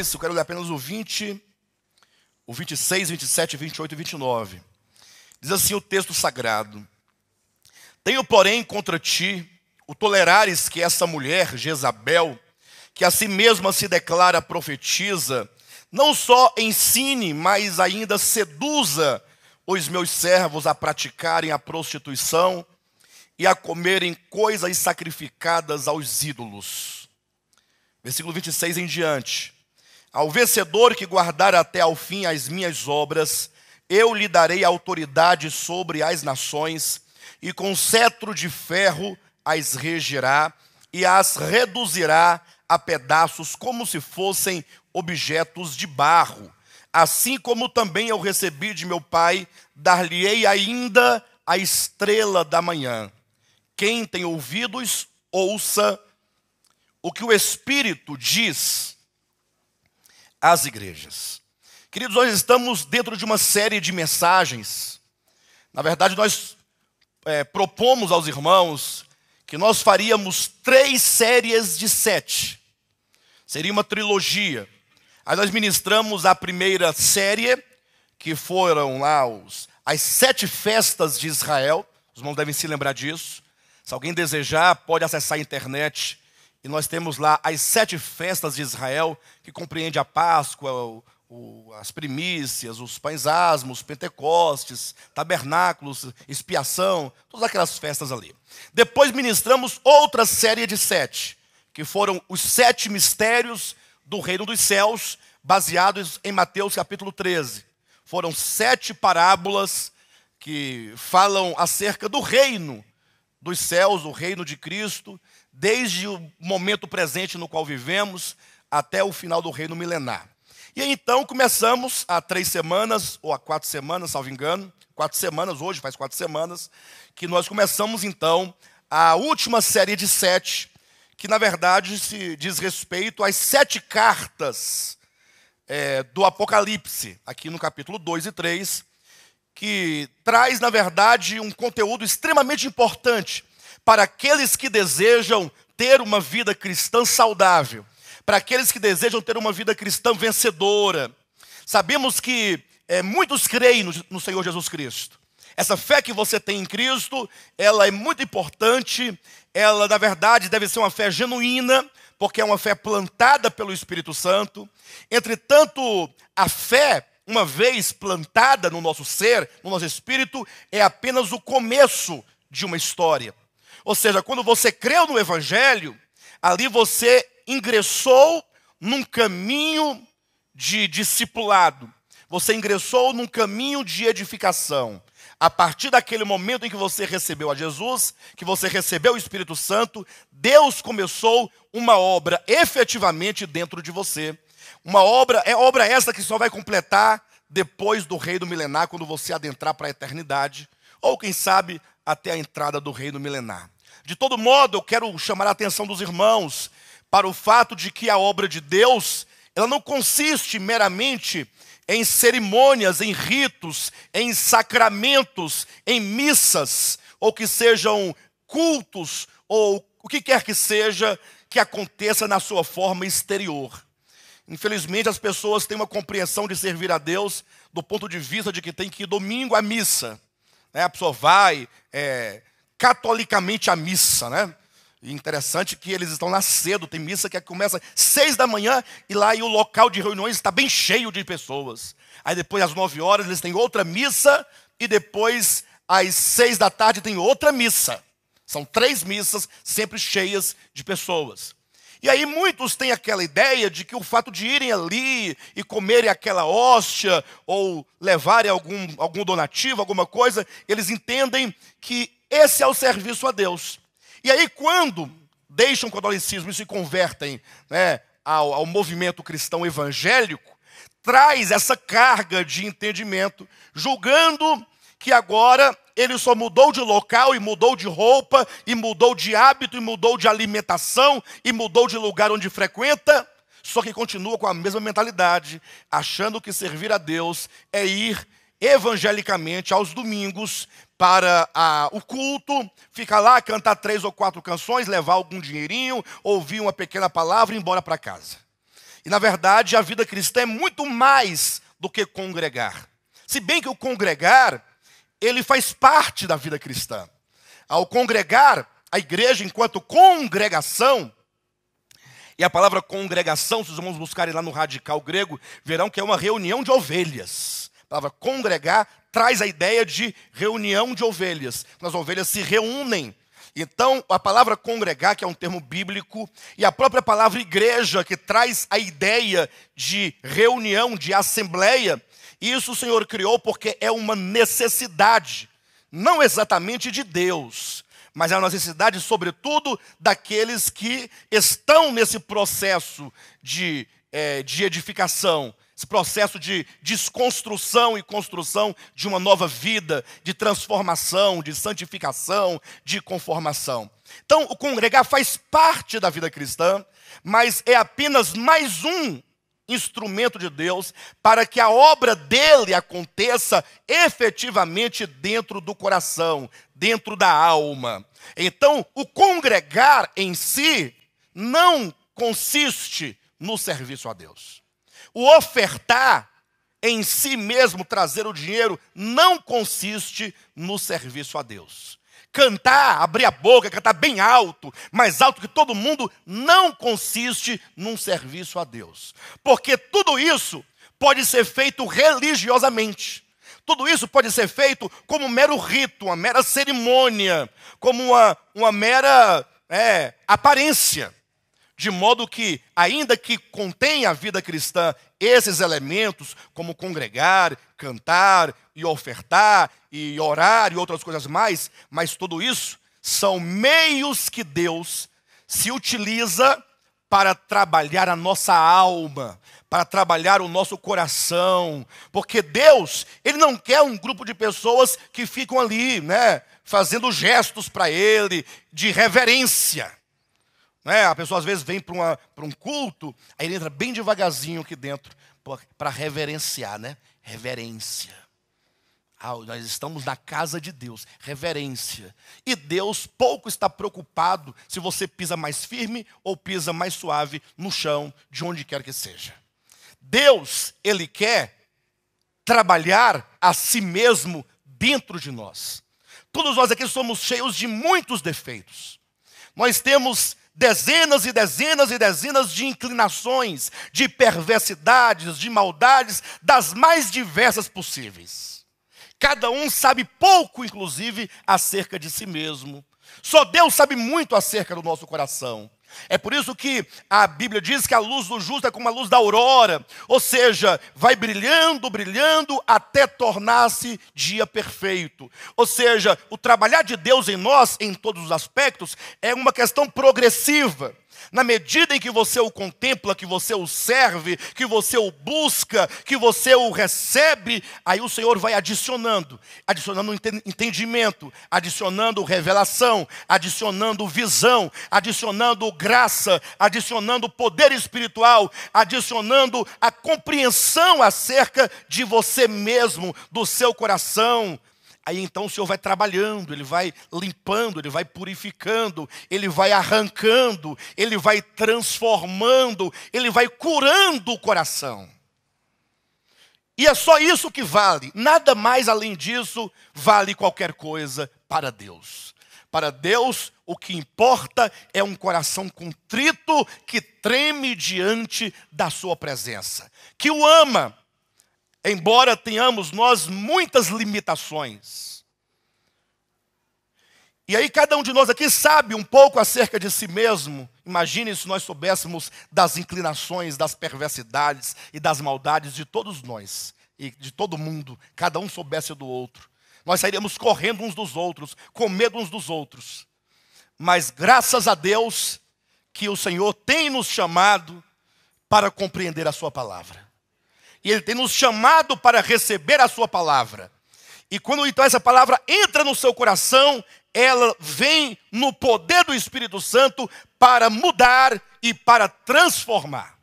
depois, eu quero ler apenas o 20, o 26, 27, 28 e 29. Diz assim o texto sagrado: Tenho, porém, contra ti o tolerares que essa mulher, Jezabel, que a si mesma se declara profetiza, não só ensine, mas ainda seduza os meus servos a praticarem a prostituição e a comerem coisas sacrificadas aos ídolos. Versículo 26 em diante. Ao vencedor que guardar até ao fim as minhas obras, eu lhe darei autoridade sobre as nações, e com cetro de ferro as regirá e as reduzirá a pedaços como se fossem objetos de barro. Assim como também eu recebi de meu pai, dar-lhe-ei ainda a estrela da manhã. Quem tem ouvidos, ouça o que o Espírito diz às igrejas. Queridos, nós estamos dentro de uma série de mensagens. Na verdade, nós é, propomos aos irmãos que nós faríamos três séries de sete. Seria uma trilogia. Aí nós ministramos a primeira série, que foram lá os, as sete festas de Israel. Os irmãos devem se lembrar disso. Se alguém desejar, pode acessar a internet. E nós temos lá as sete festas de Israel, que compreende a Páscoa, o, o, as primícias, os pães asmos, Pentecostes, tabernáculos, expiação, todas aquelas festas ali. Depois ministramos outra série de sete, que foram os sete mistérios do reino dos céus, baseados em Mateus capítulo 13. Foram sete parábolas que falam acerca do reino dos céus, o reino de Cristo, desde o momento presente no qual vivemos até o final do reino milenar. E então começamos há três semanas, ou há quatro semanas, salvo engano, quatro semanas, hoje faz quatro semanas, que nós começamos então a última série de sete, que na verdade se diz respeito às sete cartas é, do Apocalipse, aqui no capítulo 2 e 3, que traz, na verdade, um conteúdo extremamente importante para aqueles que desejam ter uma vida cristã saudável, para aqueles que desejam ter uma vida cristã vencedora. Sabemos que é, muitos creem no, no Senhor Jesus Cristo. Essa fé que você tem em Cristo, ela é muito importante, ela, na verdade, deve ser uma fé genuína, porque é uma fé plantada pelo Espírito Santo. Entretanto, a fé, uma vez plantada no nosso ser, no nosso espírito, é apenas o começo de uma história. Ou seja, quando você creu no Evangelho, ali você ingressou num caminho de discipulado, você ingressou num caminho de edificação. A partir daquele momento em que você recebeu a Jesus, que você recebeu o Espírito Santo, Deus começou uma obra efetivamente dentro de você. Uma obra, é obra essa que só vai completar depois do reino milenar, quando você adentrar para a eternidade, ou quem sabe até a entrada do reino milenar. De todo modo, eu quero chamar a atenção dos irmãos para o fato de que a obra de Deus, ela não consiste meramente em cerimônias, em ritos, em sacramentos, em missas, ou que sejam cultos, ou o que quer que seja que aconteça na sua forma exterior. Infelizmente, as pessoas têm uma compreensão de servir a Deus do ponto de vista de que tem que ir domingo à missa. Né? A pessoa vai é, catolicamente à missa, né? E interessante que eles estão lá cedo, tem missa que começa seis da manhã e lá e o local de reuniões está bem cheio de pessoas. Aí depois às nove horas eles têm outra missa e depois às seis da tarde tem outra missa. São três missas sempre cheias de pessoas. E aí muitos têm aquela ideia de que o fato de irem ali e comerem aquela hóstia ou levarem algum, algum donativo, alguma coisa, eles entendem que esse é o serviço a Deus. E aí, quando deixam o catolicismo e se convertem né, ao, ao movimento cristão evangélico, traz essa carga de entendimento, julgando que agora ele só mudou de local e mudou de roupa, e mudou de hábito, e mudou de alimentação, e mudou de lugar onde frequenta, só que continua com a mesma mentalidade, achando que servir a Deus é ir evangelicamente aos domingos para a, o culto, ficar lá, cantar três ou quatro canções, levar algum dinheirinho, ouvir uma pequena palavra e ir embora para casa. E na verdade, a vida cristã é muito mais do que congregar. Se bem que o congregar, ele faz parte da vida cristã. Ao congregar, a igreja enquanto congregação, e a palavra congregação, se vamos buscar lá no radical grego, verão que é uma reunião de ovelhas. A palavra congregar traz a ideia de reunião de ovelhas. As ovelhas se reúnem então, a palavra congregar, que é um termo bíblico, e a própria palavra igreja, que traz a ideia de reunião, de assembleia, isso o Senhor criou porque é uma necessidade, não exatamente de Deus, mas é uma necessidade, sobretudo, daqueles que estão nesse processo de, é, de edificação, esse processo de desconstrução e construção de uma nova vida, de transformação, de santificação, de conformação. Então, o congregar faz parte da vida cristã, mas é apenas mais um instrumento de Deus para que a obra dele aconteça efetivamente dentro do coração, dentro da alma. Então, o congregar em si não consiste no serviço a Deus. O ofertar em si mesmo, trazer o dinheiro, não consiste no serviço a Deus. Cantar, abrir a boca, cantar bem alto, mais alto que todo mundo, não consiste num serviço a Deus. Porque tudo isso pode ser feito religiosamente. Tudo isso pode ser feito como um mero rito, uma mera cerimônia, como uma, uma mera é, aparência de modo que, ainda que contenha a vida cristã esses elementos, como congregar, cantar e ofertar e orar e outras coisas mais, mas tudo isso são meios que Deus se utiliza para trabalhar a nossa alma, para trabalhar o nosso coração, porque Deus, ele não quer um grupo de pessoas que ficam ali, né, fazendo gestos para ele de reverência. Né? A pessoa às vezes vem para um culto, aí ele entra bem devagarzinho aqui dentro para reverenciar, né? Reverência. Ah, nós estamos na casa de Deus, reverência. E Deus pouco está preocupado se você pisa mais firme ou pisa mais suave no chão, de onde quer que seja. Deus, Ele quer trabalhar a si mesmo dentro de nós. Todos nós aqui somos cheios de muitos defeitos. Nós temos dezenas e dezenas e dezenas de inclinações, de perversidades, de maldades, das mais diversas possíveis. Cada um sabe pouco, inclusive, acerca de si mesmo. Só Deus sabe muito acerca do nosso coração. É por isso que a Bíblia diz que a luz do justo é como a luz da aurora, ou seja, vai brilhando, brilhando até tornar-se dia perfeito. Ou seja, o trabalhar de Deus em nós, em todos os aspectos, é uma questão progressiva. Na medida em que você o contempla, que você o serve, que você o busca, que você o recebe, aí o Senhor vai adicionando, adicionando entendimento, adicionando revelação, adicionando visão, adicionando graça, adicionando poder espiritual, adicionando a compreensão acerca de você mesmo, do seu coração, Aí então o Senhor vai trabalhando, Ele vai limpando, Ele vai purificando, Ele vai arrancando, Ele vai transformando, Ele vai curando o coração. E é só isso que vale, nada mais além disso vale qualquer coisa para Deus. Para Deus, o que importa é um coração contrito que treme diante da Sua presença, que o ama, embora tenhamos nós muitas limitações. E aí, cada um de nós aqui sabe um pouco acerca de si mesmo. Imagine se nós soubéssemos das inclinações, das perversidades e das maldades de todos nós e de todo mundo, cada um soubesse do outro. Nós sairíamos correndo uns dos outros, com medo uns dos outros. Mas graças a Deus que o Senhor tem nos chamado para compreender a Sua palavra. E Ele tem nos chamado para receber a Sua palavra. E quando então essa palavra entra no seu coração, ela vem no poder do Espírito Santo para mudar e para transformar.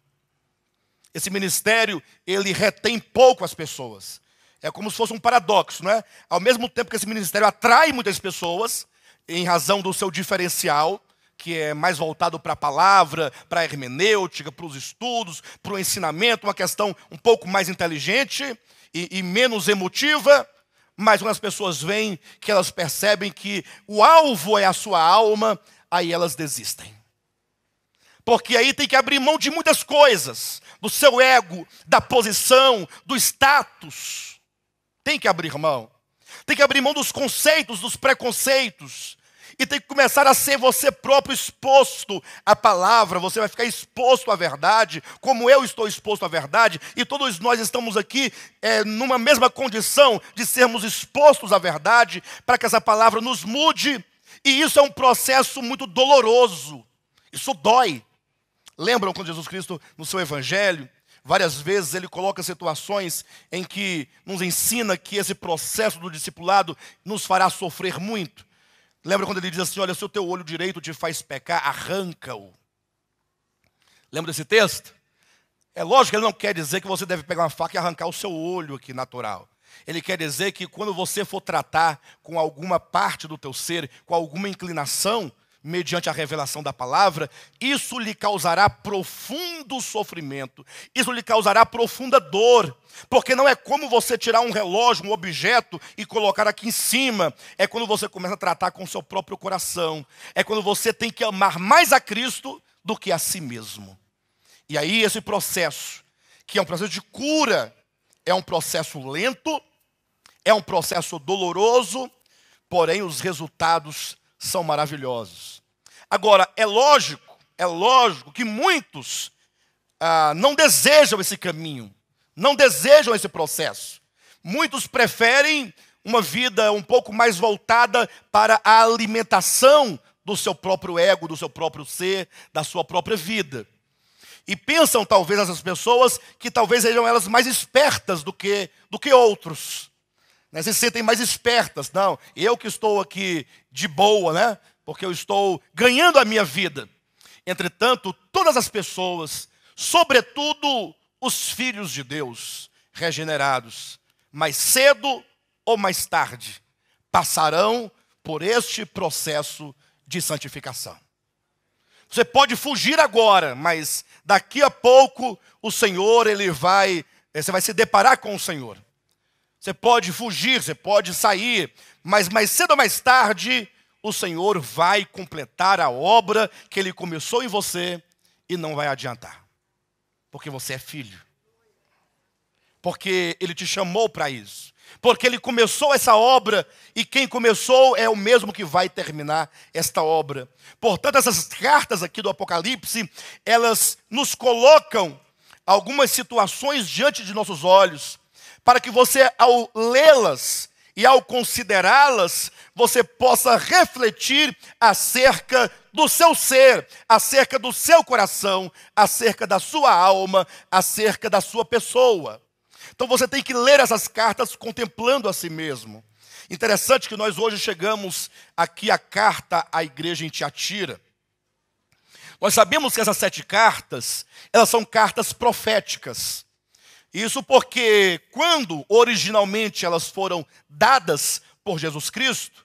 Esse ministério, ele retém pouco as pessoas. É como se fosse um paradoxo, não é? Ao mesmo tempo que esse ministério atrai muitas pessoas, em razão do seu diferencial, que é mais voltado para a palavra, para a hermenêutica, para os estudos, para o ensinamento, uma questão um pouco mais inteligente e, e menos emotiva. Mas quando as pessoas veem que elas percebem que o alvo é a sua alma, aí elas desistem. Porque aí tem que abrir mão de muitas coisas, do seu ego, da posição, do status. Tem que abrir mão. Tem que abrir mão dos conceitos, dos preconceitos. E tem que começar a ser você próprio exposto à palavra, você vai ficar exposto à verdade, como eu estou exposto à verdade, e todos nós estamos aqui é, numa mesma condição de sermos expostos à verdade, para que essa palavra nos mude, e isso é um processo muito doloroso, isso dói. Lembram quando Jesus Cristo, no seu evangelho, várias vezes ele coloca situações em que nos ensina que esse processo do discipulado nos fará sofrer muito. Lembra quando ele diz assim: Olha, se o teu olho direito te faz pecar, arranca-o. Lembra desse texto? É lógico que ele não quer dizer que você deve pegar uma faca e arrancar o seu olho aqui natural. Ele quer dizer que quando você for tratar com alguma parte do teu ser, com alguma inclinação, mediante a revelação da palavra, isso lhe causará profundo sofrimento, isso lhe causará profunda dor, porque não é como você tirar um relógio, um objeto e colocar aqui em cima, é quando você começa a tratar com o seu próprio coração, é quando você tem que amar mais a Cristo do que a si mesmo. E aí esse processo, que é um processo de cura, é um processo lento, é um processo doloroso, porém os resultados são maravilhosos. Agora, é lógico, é lógico que muitos ah, não desejam esse caminho, não desejam esse processo. Muitos preferem uma vida um pouco mais voltada para a alimentação do seu próprio ego, do seu próprio ser, da sua própria vida. E pensam talvez essas pessoas que talvez sejam elas mais espertas do que, do que outros. Né? Se sentem mais espertas. Não, eu que estou aqui de boa, né? Porque eu estou ganhando a minha vida. Entretanto, todas as pessoas, sobretudo os filhos de Deus regenerados, mais cedo ou mais tarde, passarão por este processo de santificação. Você pode fugir agora, mas daqui a pouco o Senhor, ele vai, você vai se deparar com o Senhor. Você pode fugir, você pode sair, mas mais cedo ou mais tarde, o Senhor vai completar a obra que Ele começou em você e não vai adiantar, porque você é filho, porque Ele te chamou para isso, porque Ele começou essa obra e quem começou é o mesmo que vai terminar esta obra. Portanto, essas cartas aqui do Apocalipse, elas nos colocam algumas situações diante de nossos olhos para que você, ao lê-las e ao considerá-las, você possa refletir acerca do seu ser, acerca do seu coração, acerca da sua alma, acerca da sua pessoa. Então você tem que ler essas cartas contemplando a si mesmo. Interessante que nós hoje chegamos aqui à carta à igreja em Tiatira. Nós sabemos que essas sete cartas, elas são cartas proféticas. Isso porque, quando originalmente elas foram dadas por Jesus Cristo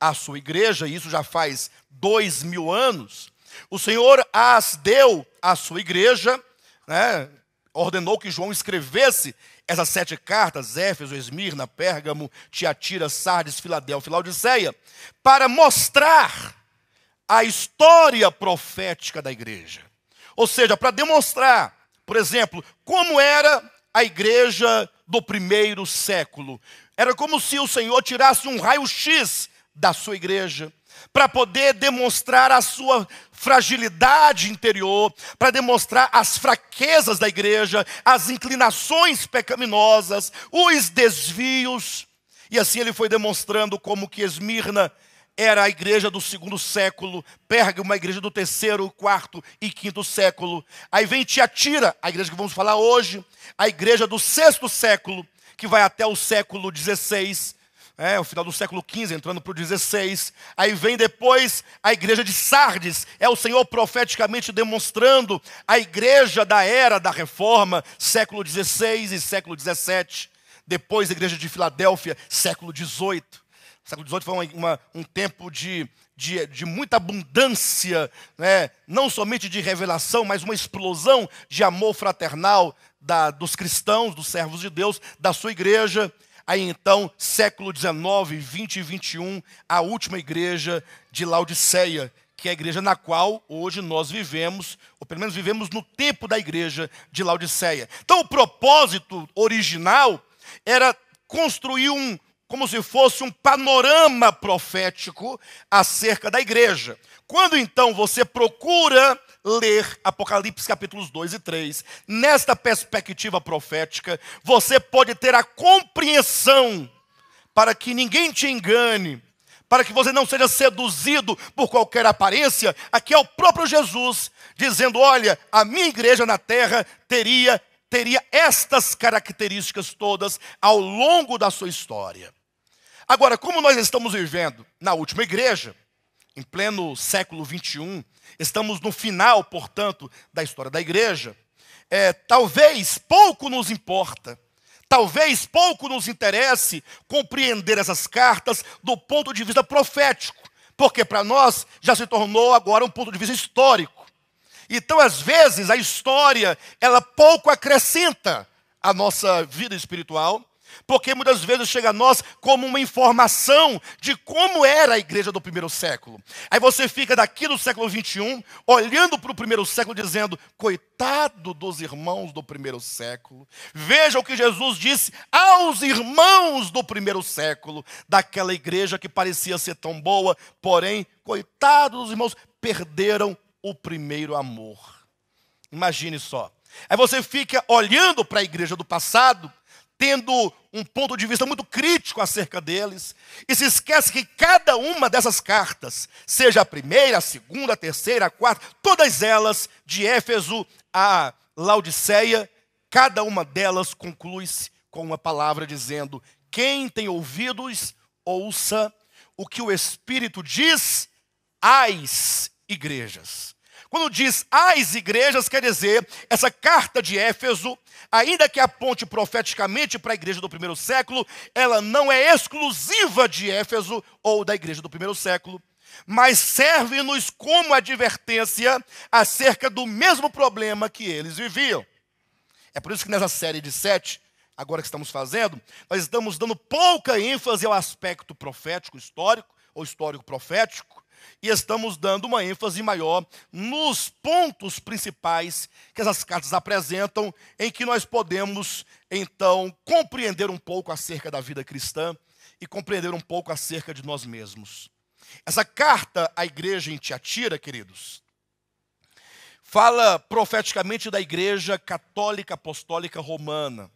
à sua igreja, e isso já faz dois mil anos, o Senhor as deu à sua igreja, né, ordenou que João escrevesse essas sete cartas, Éfeso, Esmirna, Pérgamo, Tiatira, Sardes, Filadélfia e Laodiceia, para mostrar a história profética da igreja. Ou seja, para demonstrar, por exemplo, como era a igreja do primeiro século. Era como se o Senhor tirasse um raio-x da sua igreja, para poder demonstrar a sua fragilidade interior, para demonstrar as fraquezas da igreja, as inclinações pecaminosas, os desvios. E assim ele foi demonstrando como que Esmirna era a igreja do segundo século, Pérgamo, a igreja do terceiro, quarto e quinto século. Aí vem Tiatira, a igreja que vamos falar hoje, a igreja do sexto século, que vai até o século XVI, é, o final do século XV, entrando para o XVI. Aí vem depois a igreja de Sardes, é o Senhor profeticamente demonstrando a igreja da era da reforma, século XVI e século XVII. Depois a igreja de Filadélfia, século XVIII. O século XVIII foi uma, uma, um tempo de, de, de muita abundância, né? não somente de revelação, mas uma explosão de amor fraternal da, dos cristãos, dos servos de Deus, da sua igreja. Aí então, século XIX, 20 e 21, a última igreja de Laodiceia, que é a igreja na qual hoje nós vivemos, ou pelo menos vivemos no tempo da igreja de Laodiceia. Então, o propósito original era construir um, como se fosse um panorama profético acerca da igreja. Quando então você procura ler Apocalipse capítulos 2 e 3, nesta perspectiva profética, você pode ter a compreensão para que ninguém te engane, para que você não seja seduzido por qualquer aparência. Aqui é o próprio Jesus dizendo: "Olha, a minha igreja na terra teria teria estas características todas ao longo da sua história. Agora, como nós estamos vivendo na última igreja, em pleno século 21, estamos no final, portanto, da história da igreja, é, talvez pouco nos importa, talvez pouco nos interesse compreender essas cartas do ponto de vista profético, porque para nós já se tornou agora um ponto de vista histórico. Então, às vezes, a história, ela pouco acrescenta à nossa vida espiritual, porque muitas vezes chega a nós como uma informação de como era a igreja do primeiro século. Aí você fica daqui do século 21, olhando para o primeiro século, dizendo: coitado dos irmãos do primeiro século. Veja o que Jesus disse aos irmãos do primeiro século, daquela igreja que parecia ser tão boa, porém, coitado dos irmãos, perderam o primeiro amor. Imagine só. Aí você fica olhando para a igreja do passado tendo um ponto de vista muito crítico acerca deles, e se esquece que cada uma dessas cartas, seja a primeira, a segunda, a terceira, a quarta, todas elas, de Éfeso a Laodiceia, cada uma delas conclui-se com uma palavra dizendo: Quem tem ouvidos, ouça o que o Espírito diz às igrejas. Quando diz as igrejas, quer dizer, essa carta de Éfeso, ainda que aponte profeticamente para a igreja do primeiro século, ela não é exclusiva de Éfeso ou da igreja do primeiro século, mas serve-nos como advertência acerca do mesmo problema que eles viviam. É por isso que nessa série de sete, agora que estamos fazendo, nós estamos dando pouca ênfase ao aspecto profético histórico, ou histórico profético, e estamos dando uma ênfase maior nos pontos principais que essas cartas apresentam, em que nós podemos, então, compreender um pouco acerca da vida cristã e compreender um pouco acerca de nós mesmos. Essa carta à igreja em Tiatira, queridos, fala profeticamente da igreja católica apostólica romana.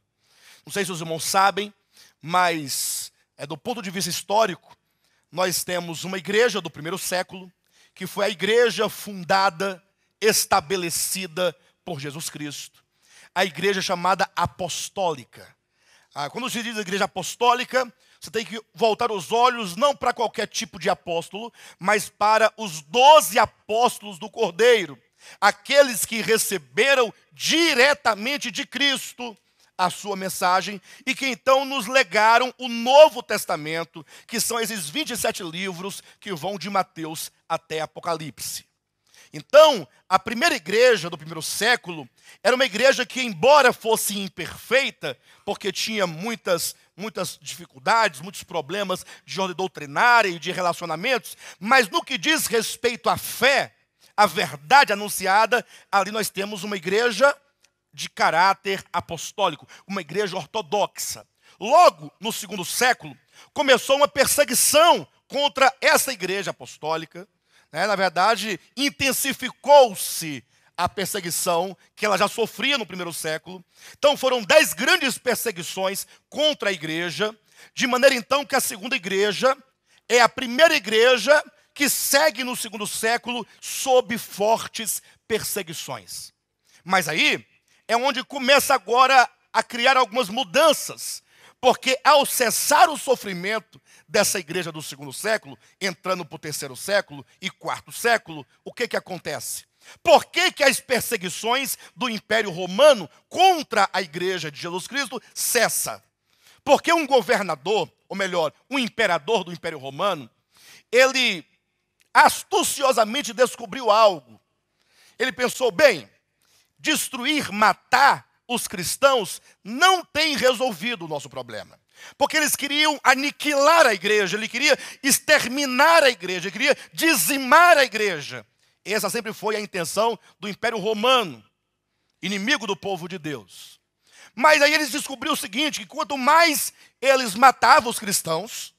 Não sei se os irmãos sabem, mas é do ponto de vista histórico, nós temos uma igreja do primeiro século, que foi a igreja fundada, estabelecida por Jesus Cristo. A igreja chamada apostólica. Ah, quando se diz igreja apostólica, você tem que voltar os olhos não para qualquer tipo de apóstolo, mas para os doze apóstolos do Cordeiro, aqueles que receberam diretamente de Cristo a sua mensagem e que então nos legaram o Novo Testamento, que são esses 27 livros que vão de Mateus até Apocalipse. Então, a primeira igreja do primeiro século era uma igreja que, embora fosse imperfeita, porque tinha muitas, muitas dificuldades, muitos problemas de ordem doutrinária e de relacionamentos, mas no que diz respeito à fé, à verdade anunciada, ali nós temos uma igreja de caráter apostólico, uma igreja ortodoxa. Logo, no segundo século, começou uma perseguição contra essa igreja apostólica. Né? Na verdade, intensificou-se a perseguição que ela já sofria no primeiro século. Então, foram dez grandes perseguições contra a igreja, de maneira então que a segunda igreja é a primeira igreja que segue no segundo século sob fortes perseguições. Mas aí, é onde começa agora a criar algumas mudanças. Porque ao cessar o sofrimento dessa igreja do segundo século, entrando para o terceiro século e quarto século, o que, que acontece? Por que, que as perseguições do Império Romano contra a igreja de Jesus Cristo cessa? Porque um governador, ou melhor, um imperador do Império Romano, ele astuciosamente descobriu algo. Ele pensou, bem, destruir, matar os cristãos não tem resolvido o nosso problema. Porque eles queriam aniquilar a igreja, ele queria exterminar a igreja, ele queria dizimar a igreja. Essa sempre foi a intenção do Império Romano, inimigo do povo de Deus. Mas aí eles descobriram o seguinte: que quanto mais eles matavam os cristãos,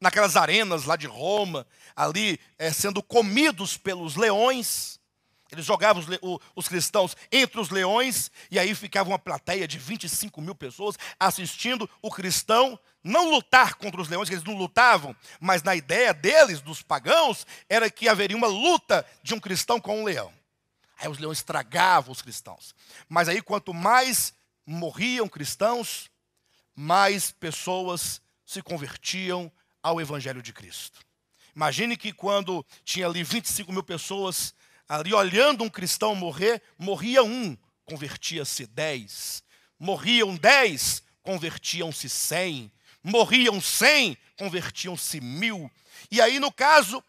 naquelas arenas lá de Roma, ali é, sendo comidos pelos leões, eles jogavam os, os, cristãos entre os leões, e aí ficava uma plateia de 25 mil pessoas assistindo o cristão não lutar contra os leões, que eles não lutavam, mas na ideia deles, dos pagãos, era que haveria uma luta de um cristão com um leão. Aí os leões estragavam os cristãos. Mas aí, quanto mais morriam cristãos, mais pessoas se convertiam ao Evangelho de Cristo. Imagine que quando tinha ali 25 mil pessoas ali olhando um cristão morrer, morria um, convertia-se dez. Morriam dez, convertiam-se cem. Morriam cem, convertiam-se mil. E aí, no caso,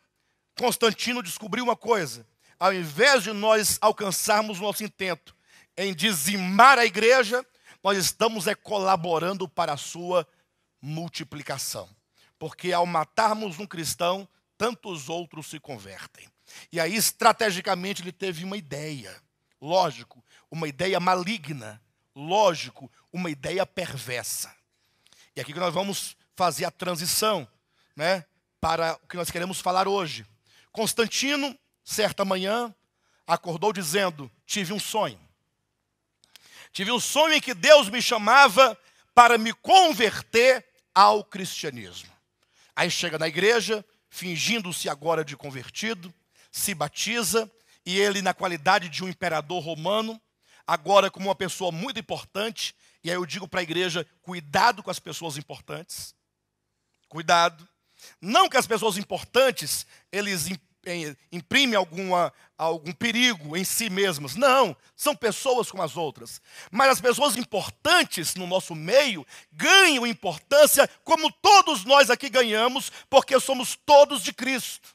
Constantino descobriu uma coisa: ao invés de nós alcançarmos nosso intento em dizimar a igreja, nós estamos é colaborando para a sua multiplicação. Porque ao matarmos um cristão, tantos outros se convertem. E aí, estrategicamente, ele teve uma ideia. Lógico, uma ideia maligna. Lógico, uma ideia perversa. E aqui que nós vamos fazer a transição, né, para o que nós queremos falar hoje. Constantino, certa manhã, acordou dizendo: Tive um sonho. Tive um sonho em que Deus me chamava para me converter ao cristianismo. Aí chega na igreja, fingindo-se agora de convertido, se batiza e ele, na qualidade de um imperador romano, agora como uma pessoa muito importante, e aí eu digo para a igreja: cuidado com as pessoas importantes. Cuidado. Não que as pessoas importantes eles imprimem alguma, algum perigo em si mesmas. Não, são pessoas como as outras. Mas as pessoas importantes no nosso meio ganham importância como todos nós aqui ganhamos, porque somos todos de Cristo.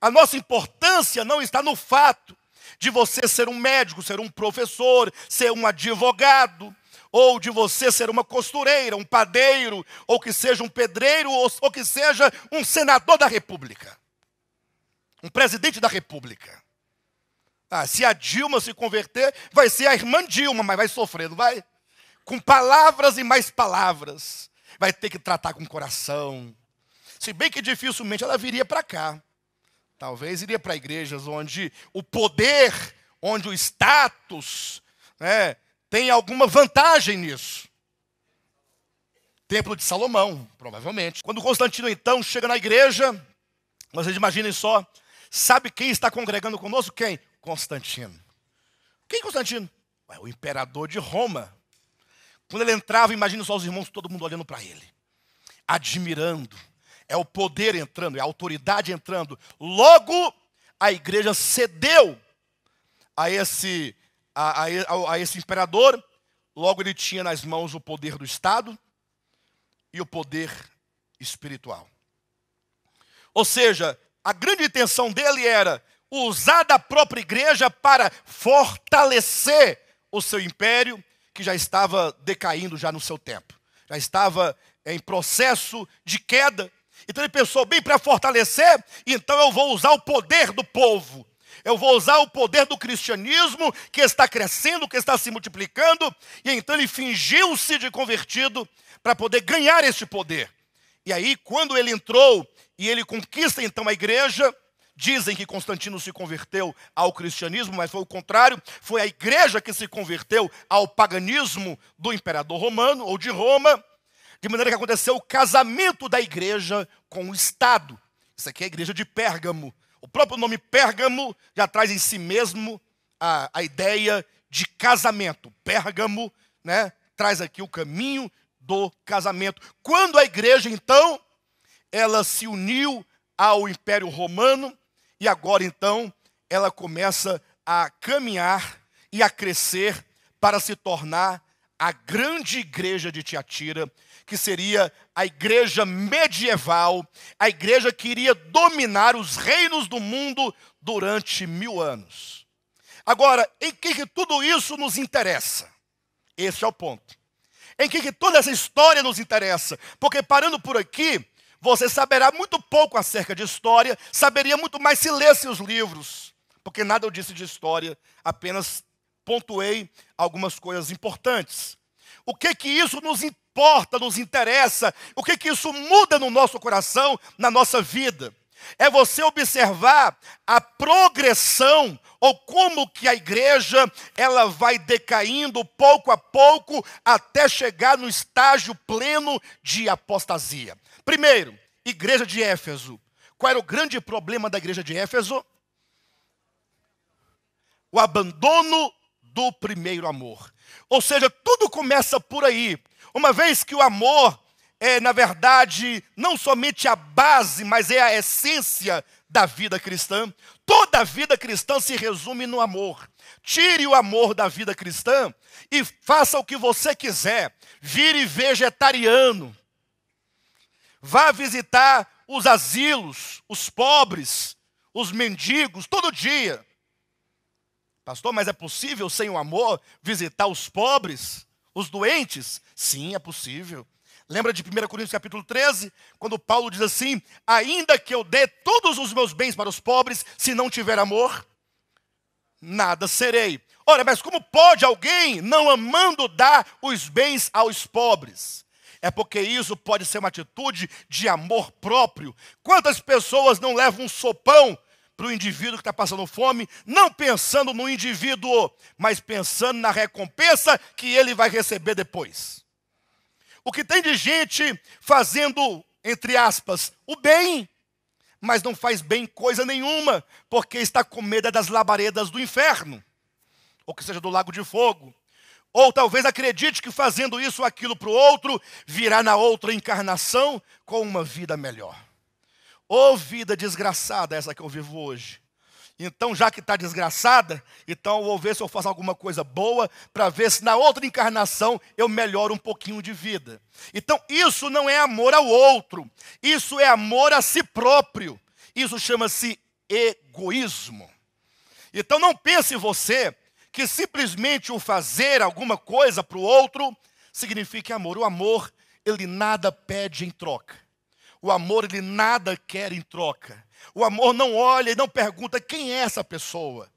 A nossa importância não está no fato de você ser um médico, ser um professor, ser um advogado, ou de você ser uma costureira, um padeiro, ou que seja um pedreiro, ou, ou que seja um senador da República, um presidente da República. Ah, se a Dilma se converter, vai ser a irmã Dilma, mas vai sofrer, vai? Com palavras e mais palavras. Vai ter que tratar com coração. Se bem que dificilmente ela viria para cá. Talvez iria para igrejas onde o poder, onde o status, né, tem alguma vantagem nisso. Templo de Salomão, provavelmente. Quando Constantino então chega na igreja, vocês imaginem só, sabe quem está congregando conosco? Quem? Constantino. Quem Constantino? O imperador de Roma. Quando ele entrava, imagina só os irmãos, todo mundo olhando para ele, admirando é o poder entrando, é a autoridade entrando. Logo, a igreja cedeu a esse, a, a, a esse imperador. Logo, ele tinha nas mãos o poder do Estado e o poder espiritual. Ou seja, a grande intenção dele era usar da própria igreja para fortalecer o seu império, que já estava decaindo já no seu tempo. Já estava em processo de queda. Então ele pensou bem para fortalecer, então eu vou usar o poder do povo. Eu vou usar o poder do cristianismo que está crescendo, que está se multiplicando, e então ele fingiu-se de convertido para poder ganhar esse poder. E aí, quando ele entrou e ele conquista então a igreja, dizem que Constantino se converteu ao cristianismo, mas foi o contrário, foi a igreja que se converteu ao paganismo do imperador romano ou de Roma. De maneira que aconteceu o casamento da igreja com o Estado. Isso aqui é a igreja de Pérgamo. O próprio nome Pérgamo já traz em si mesmo a, a ideia de casamento. Pérgamo né, traz aqui o caminho do casamento. Quando a igreja, então, ela se uniu ao Império Romano e agora, então, ela começa a caminhar e a crescer para se tornar a grande igreja de Tiatira, que seria a igreja medieval, a igreja que iria dominar os reinos do mundo durante mil anos. Agora, em que, que tudo isso nos interessa? Esse é o ponto. Em que, que toda essa história nos interessa? Porque parando por aqui, você saberá muito pouco acerca de história, saberia muito mais se lesse os livros. Porque nada eu disse de história, apenas pontuei algumas coisas importantes. O que que isso nos importa, nos interessa? O que que isso muda no nosso coração, na nossa vida? É você observar a progressão ou como que a igreja ela vai decaindo pouco a pouco até chegar no estágio pleno de apostasia. Primeiro, igreja de Éfeso. Qual era o grande problema da igreja de Éfeso? O abandono do primeiro amor. Ou seja, tudo começa por aí. Uma vez que o amor é, na verdade, não somente a base, mas é a essência da vida cristã. Toda a vida cristã se resume no amor. Tire o amor da vida cristã e faça o que você quiser. Vire vegetariano. Vá visitar os asilos, os pobres, os mendigos, todo dia. Pastor, mas é possível sem o amor visitar os pobres, os doentes? Sim, é possível. Lembra de 1 Coríntios capítulo 13, quando Paulo diz assim: Ainda que eu dê todos os meus bens para os pobres, se não tiver amor, nada serei. Ora, mas como pode alguém, não amando, dar os bens aos pobres? É porque isso pode ser uma atitude de amor próprio. Quantas pessoas não levam um sopão para o indivíduo que está passando fome, não pensando no indivíduo, mas pensando na recompensa que ele vai receber depois. O que tem de gente fazendo, entre aspas, o bem, mas não faz bem coisa nenhuma, porque está com medo das labaredas do inferno, ou que seja do lago de fogo. Ou talvez acredite que fazendo isso ou aquilo para o outro, virá na outra encarnação com uma vida melhor. Ô oh, vida desgraçada, essa que eu vivo hoje. Então, já que está desgraçada, então eu vou ver se eu faço alguma coisa boa para ver se na outra encarnação eu melhoro um pouquinho de vida. Então, isso não é amor ao outro, isso é amor a si próprio. Isso chama-se egoísmo. Então, não pense você que simplesmente o fazer alguma coisa para o outro significa amor. O amor, ele nada pede em troca. O amor, ele nada quer em troca. O amor não olha e não pergunta quem é essa pessoa.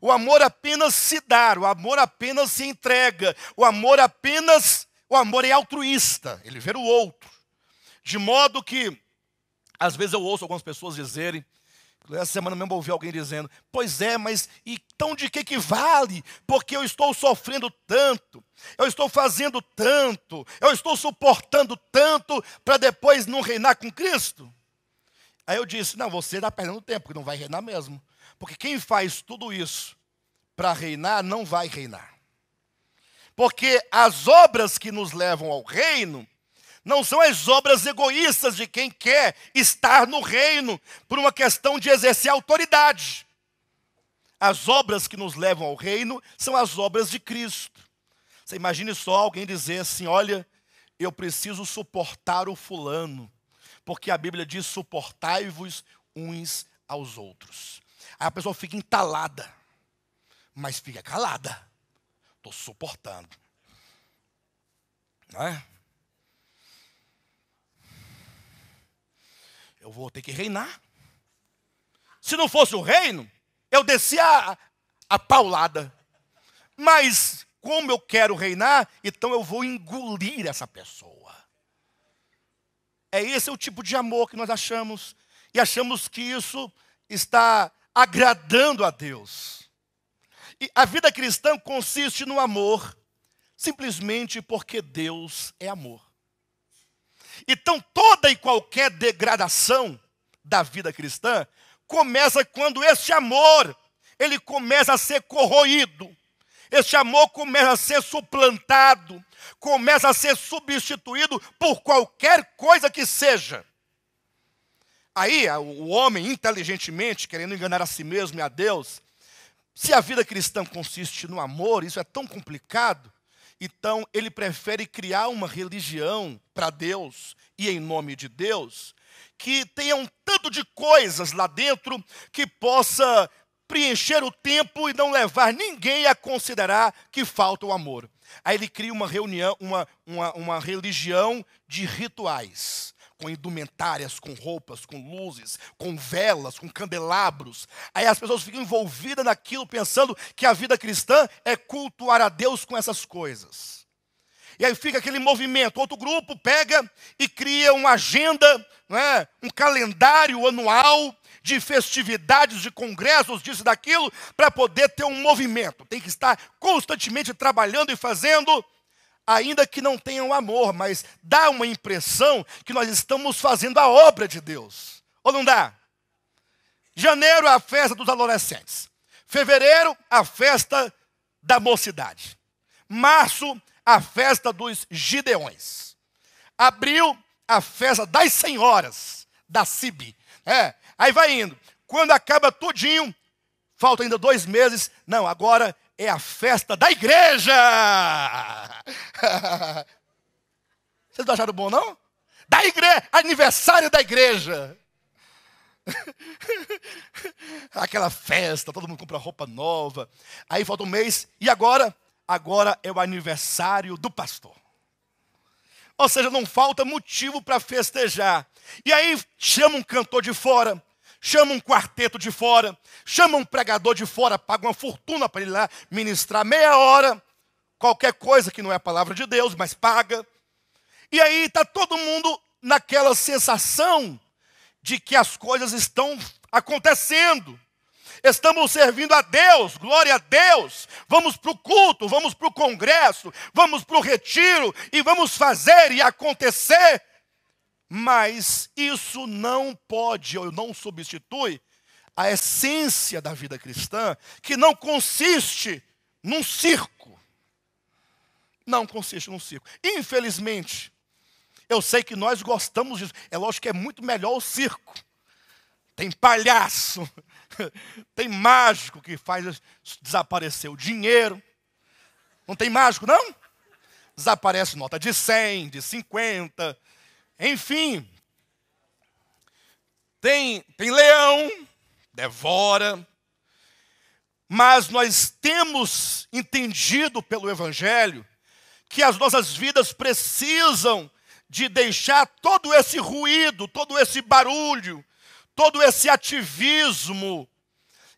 O amor apenas se dá, o amor apenas se entrega, o amor apenas, o amor é altruísta, ele vê o outro. De modo que, às vezes eu ouço algumas pessoas dizerem, essa semana mesmo ouvi alguém dizendo, pois é, mas então de que que vale? Porque eu estou sofrendo tanto, eu estou fazendo tanto, eu estou suportando tanto para depois não reinar com Cristo? Aí eu disse: não, você está perdendo tempo, porque não vai reinar mesmo. Porque quem faz tudo isso para reinar, não vai reinar. Porque as obras que nos levam ao reino não são as obras egoístas de quem quer estar no reino por uma questão de exercer autoridade. As obras que nos levam ao reino são as obras de Cristo. Você imagine só alguém dizer assim: olha, eu preciso suportar o fulano porque a Bíblia diz: suportai-vos uns aos outros. Aí a pessoa fica entalada, mas fica calada. Estou suportando. Não é? Eu vou ter que reinar. Se não fosse o reino, eu descia a, a paulada. Mas, como eu quero reinar, então eu vou engolir essa pessoa. É esse o tipo de amor que nós achamos e achamos que isso está agradando a Deus. E a vida cristã consiste no amor, simplesmente porque Deus é amor. Então toda e qualquer degradação da vida cristã começa quando esse amor ele começa a ser corroído, este amor começa a ser suplantado, começa a ser substituído por qualquer coisa que seja. Aí, o homem, inteligentemente, querendo enganar a si mesmo e a Deus, se a vida cristã consiste no amor, isso é tão complicado, Então, ele prefere criar uma religião para Deus e em nome de Deus, que tenha um tanto de coisas lá dentro que possa preencher o tempo e não levar ninguém a considerar que falta o amor. Aí ele cria uma reunião, uma, uma, uma religião de rituais com indumentárias, com roupas, com luzes, com velas, com candelabros. Aí as pessoas ficam envolvidas naquilo, pensando que a vida cristã é cultuar a Deus com essas coisas. E aí fica aquele movimento. Outro grupo pega e cria uma agenda, é, um calendário anual de festividades, de congressos, disso e daquilo, para poder ter um movimento. Tem que estar constantemente trabalhando e fazendo, ainda que não tenham amor, mas dá uma impressão que nós estamos fazendo a obra de Deus. Ou não dá? Janeiro, a festa dos adolescentes. Fevereiro, a festa da mocidade. Março, a festa dos gideões. Abril, a festa das senhoras, da CIB. É, aí vai indo. Quando acaba tudinho, falta ainda dois meses. Não, agora é a festa da igreja. Vocês não acharam bom, não? Da igreja, aniversário da igreja. Aquela festa, todo mundo compra roupa nova. Aí falta um mês, e agora? Agora é o aniversário do pastor. Ou seja, não falta motivo para festejar. E aí chama um cantor de fora, chama um quarteto de fora, chama um pregador de fora, paga uma fortuna para ele lá ministrar meia hora, qualquer coisa que não é a palavra de Deus, mas paga. E aí está todo mundo naquela sensação de que as coisas estão acontecendo. Estamos servindo a Deus, glória a Deus. Vamos para o culto, vamos para o congresso, vamos para o retiro e vamos fazer e acontecer. Mas isso não pode ou não substitui a essência da vida cristã, que não consiste num circo. Não consiste num circo. Infelizmente, eu sei que nós gostamos disso. É lógico que é muito melhor o circo. Tem palhaço, tem mágico que faz desaparecer o dinheiro. Não tem mágico, não? Desaparece nota de 100, de 50, enfim. Tem, tem leão, devora. Mas nós temos entendido pelo Evangelho que as nossas vidas precisam de deixar todo esse ruído, todo esse barulho, todo esse ativismo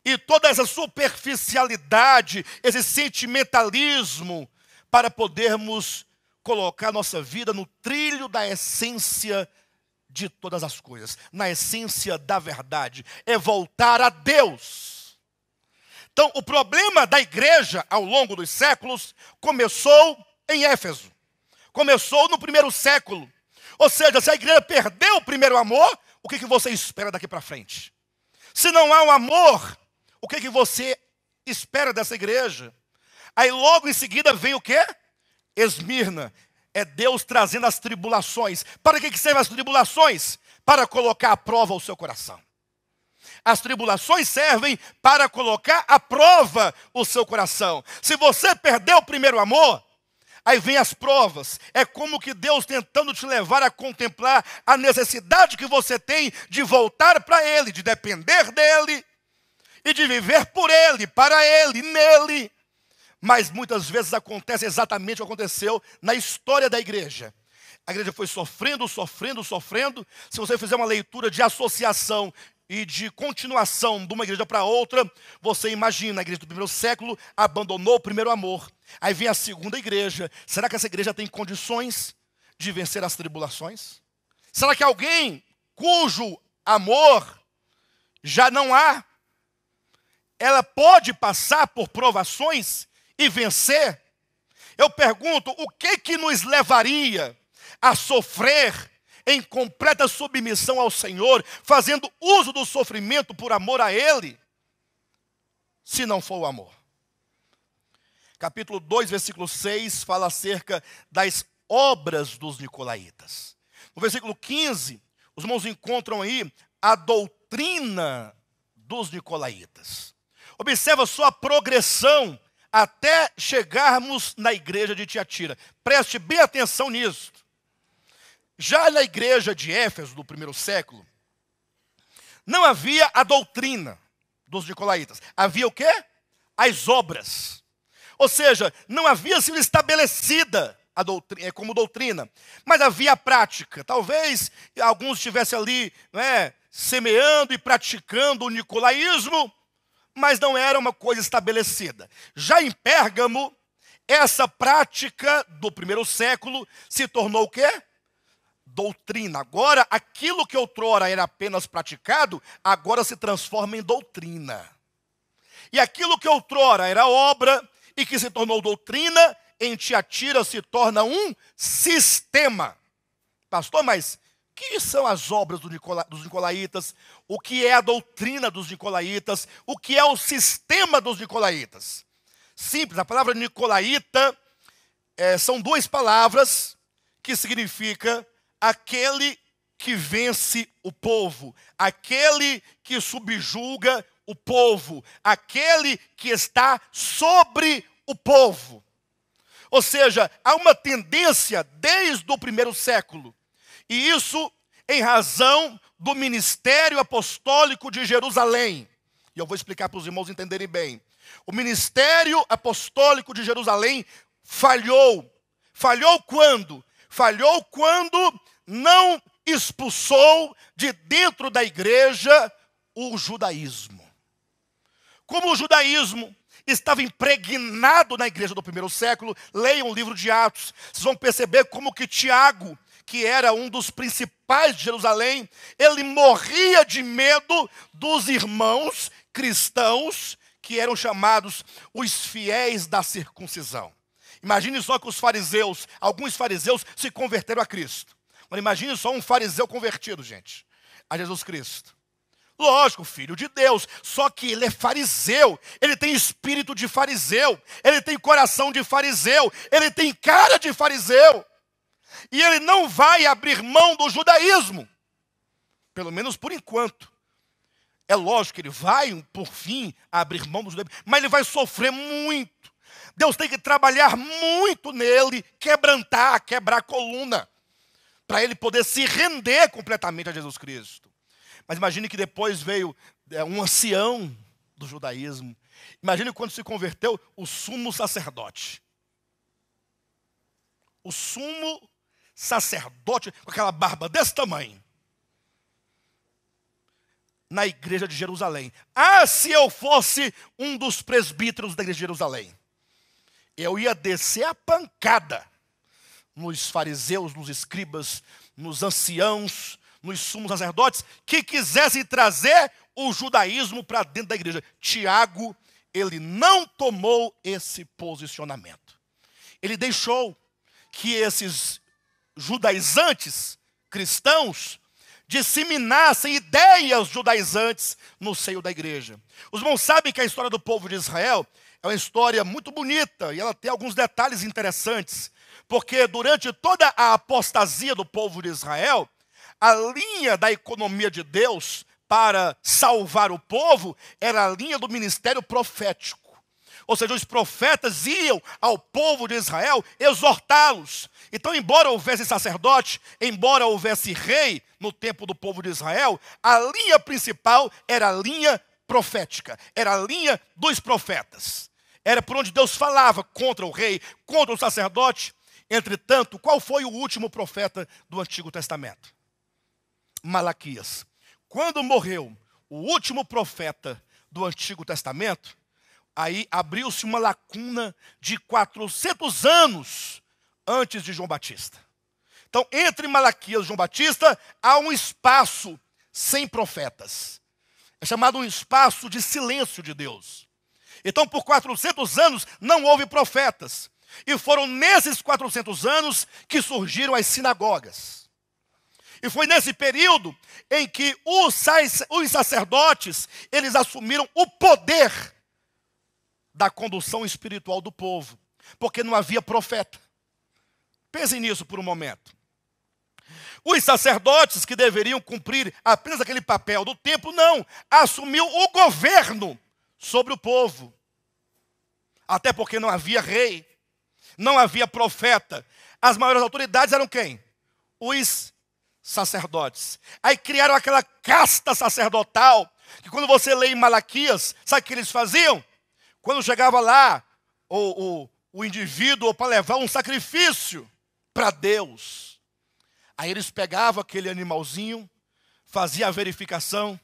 e toda essa superficialidade, esse sentimentalismo, para podermos colocar nossa vida no trilho da essência de todas as coisas, na essência da verdade, é voltar a Deus. Então, o problema da igreja ao longo dos séculos começou em Éfeso, começou no primeiro século. Ou seja, se a igreja perdeu o primeiro amor, o que, que você espera daqui para frente? Se não há um amor, o que, que você espera dessa igreja? Aí logo em seguida vem o quê? Esmirna. É Deus trazendo as tribulações. Para que, servem as tribulações? Para colocar à prova o seu coração. As tribulações servem para colocar à prova o seu coração. Se você perdeu o primeiro amor, Aí vem as provas. É como que Deus tentando te levar a contemplar a necessidade que você tem de voltar para Ele, de depender dEle e de viver por Ele, para Ele, nele. Mas muitas vezes acontece exatamente o que aconteceu na história da igreja. A igreja foi sofrendo, sofrendo, sofrendo. Se você fizer uma leitura de associação e de continuação de uma igreja para outra, você imagina, a igreja do primeiro século abandonou o primeiro amor. Aí vem a segunda igreja. Será que essa igreja tem condições de vencer as tribulações? Será que alguém cujo amor já não há, ela pode passar por provações e vencer? Eu pergunto, o que que nos levaria a sofrer em completa submissão ao Senhor, fazendo uso do sofrimento por amor a Ele, se não for o amor. Capítulo 2, versículo 6 fala acerca das obras dos nicolaítas. No versículo 15, os irmãos encontram aí a doutrina dos nicolaítas. Observa só a progressão até chegarmos na igreja de Tiatira. Preste bem atenção nisso. Já na igreja de Éfeso, do primeiro século, não havia a doutrina dos nicolaítas. Havia o quê? As obras. Ou seja, não havia sido estabelecida doutrina, é, como doutrina, mas havia a prática. Talvez alguns estivessem ali não é, semeando e praticando o nicolaísmo, mas não era uma coisa estabelecida. Já em Pérgamo, essa prática do primeiro século se tornou o quê? Doutrina. Agora, aquilo que outrora era apenas praticado, agora se transforma em doutrina. E aquilo que outrora era obra e que se tornou doutrina, em Tiatira se torna um sistema. Pastor, mas que são as obras do Nicola, dos nicolaítas? O que é a doutrina dos nicolaítas? O que é o sistema dos nicolaítas? Simples, a palavra nicolaíta é, são duas palavras que significa aquele que vence o povo, aquele que subjuga o povo, aquele que está sobre o povo. Ou seja, há uma tendência desde o primeiro século, e isso em razão do ministério apostólico de Jerusalém. E eu vou explicar para os irmãos entenderem bem. O ministério apostólico de Jerusalém falhou. Falhou quando? Falhou quando não expulsou de dentro da igreja o judaísmo. Como o judaísmo estava impregnado na igreja do primeiro século. Leiam o livro de Atos. Vocês vão perceber como que Tiago, que era um dos principais de Jerusalém, ele morria de medo dos irmãos cristãos que eram chamados os fiéis da circuncisão. Imagine só que os fariseus, alguns fariseus se converteram a Cristo. Mas imagine só um fariseu convertido, gente, a Jesus Cristo. Lógico, filho de Deus, só que ele é fariseu, ele tem espírito de fariseu, ele tem coração de fariseu, ele tem cara de fariseu. E ele não vai abrir mão do judaísmo, pelo menos por enquanto. É lógico que ele vai, por fim, abrir mão do judaísmo, mas ele vai sofrer muito. Deus tem que trabalhar muito nele, quebrantar, quebrar a coluna, para ele poder se render completamente a Jesus Cristo. Mas imagine que depois veio é, um ancião do judaísmo. Imagine quando se converteu o sumo sacerdote. O sumo sacerdote com aquela barba desse tamanho. Na igreja de Jerusalém. Ah, se eu fosse um dos presbíteros da igreja de Jerusalém. Eu ia descer a pancada nos fariseus, nos escribas, nos anciãos, nos sumos sacerdotes que quisessem trazer o judaísmo para dentro da igreja. Tiago, ele não tomou esse posicionamento. Ele deixou que esses judaizantes cristãos disseminassem ideias judaizantes no seio da igreja. Os irmãos sabem que a história do povo de Israel é uma história muito bonita e ela tem alguns detalhes interessantes, porque durante toda a apostasia do povo de Israel, a linha da economia de Deus para salvar o povo era a linha do ministério profético. Ou seja, os profetas iam ao povo de Israel exortá-los. Então, embora houvesse sacerdote, embora houvesse rei no tempo do povo de Israel, a linha principal era a linha profética, era a linha dos profetas. Era por onde Deus falava contra o rei, contra o sacerdote. Entretanto, qual foi o último profeta do Antigo Testamento? Malaquias. Quando morreu o último profeta do Antigo Testamento, aí abriu-se uma lacuna de 400 anos antes de João Batista. Então, entre Malaquias e João Batista, há um espaço sem profetas. É chamado um espaço de silêncio de Deus. Então, por 400 anos, não houve profetas. E foram nesses 400 anos que surgiram as sinagogas. E foi nesse período em que os sacerdotes, eles assumiram o poder da condução espiritual do povo, porque não havia profeta. Pensem nisso por um momento. Os sacerdotes que deveriam cumprir apenas aquele papel do templo, não, assumiu o governo sobre o povo. Até porque não havia rei, não havia profeta. As maiores autoridades eram quem? Os sacerdotes. Aí criaram aquela casta sacerdotal, que quando você lê em Malaquias, sabe o que eles faziam? Quando chegava lá o, o, o indivíduo para levar um sacrifício para Deus, aí eles pegavam aquele animalzinho, fazia a verificação,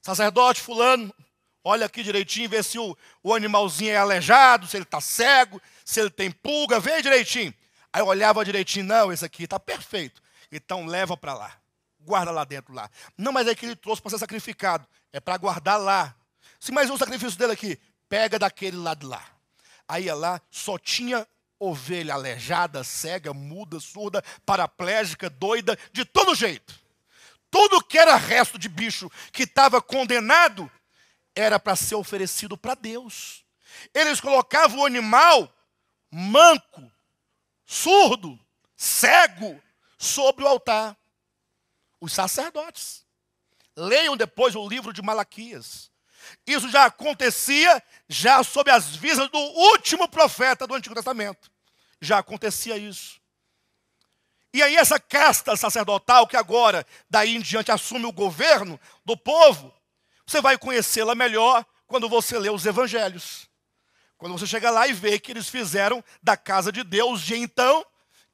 sacerdote fulano, olha aqui direitinho, vê se o, o animalzinho é aleijado, se ele está cego, se ele tem pulga, vê direitinho. Aí olhava direitinho, não, esse aqui está perfeito. Então leva para lá, guarda lá dentro lá. Não, mas é que ele trouxe para ser sacrificado, é para guardar lá. Sim, mas o sacrifício dele aqui, pega daquele lado de lá. Aí lá, só tinha ovelha aleijada, cega, muda, surda, paraplégica, doida, de todo jeito. Tudo que era resto de bicho que estava condenado era para ser oferecido para Deus. Eles colocavam o animal manco, surdo, cego, sobre o altar. Os sacerdotes. Leiam depois o livro de Malaquias. Isso já acontecia já sob as vistas do último profeta do Antigo Testamento. Já acontecia isso. E aí essa casta sacerdotal que agora, daí em diante, assume o governo do povo, você vai conhecê-la melhor quando você lê os evangelhos. Quando você chega lá e vê que eles fizeram da casa de Deus de então,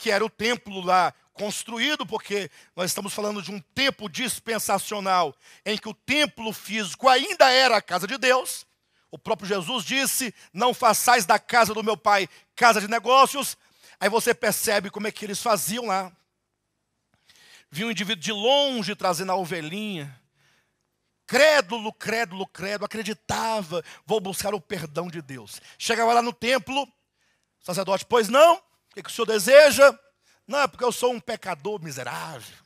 que era o templo lá construído, porque nós estamos falando de um tempo dispensacional em que o templo físico ainda era a casa de Deus. O próprio Jesus disse: Não façais da casa do meu pai casa de negócios. Aí você percebe como é que eles faziam lá. Viu um indivíduo de longe trazendo a ovelhinha. Crédulo, crédulo, crédulo, acreditava, vou buscar o perdão de Deus. Chegava lá no templo, sacerdote, pois não? O que, que o senhor deseja? Não, é porque eu sou um pecador miserável.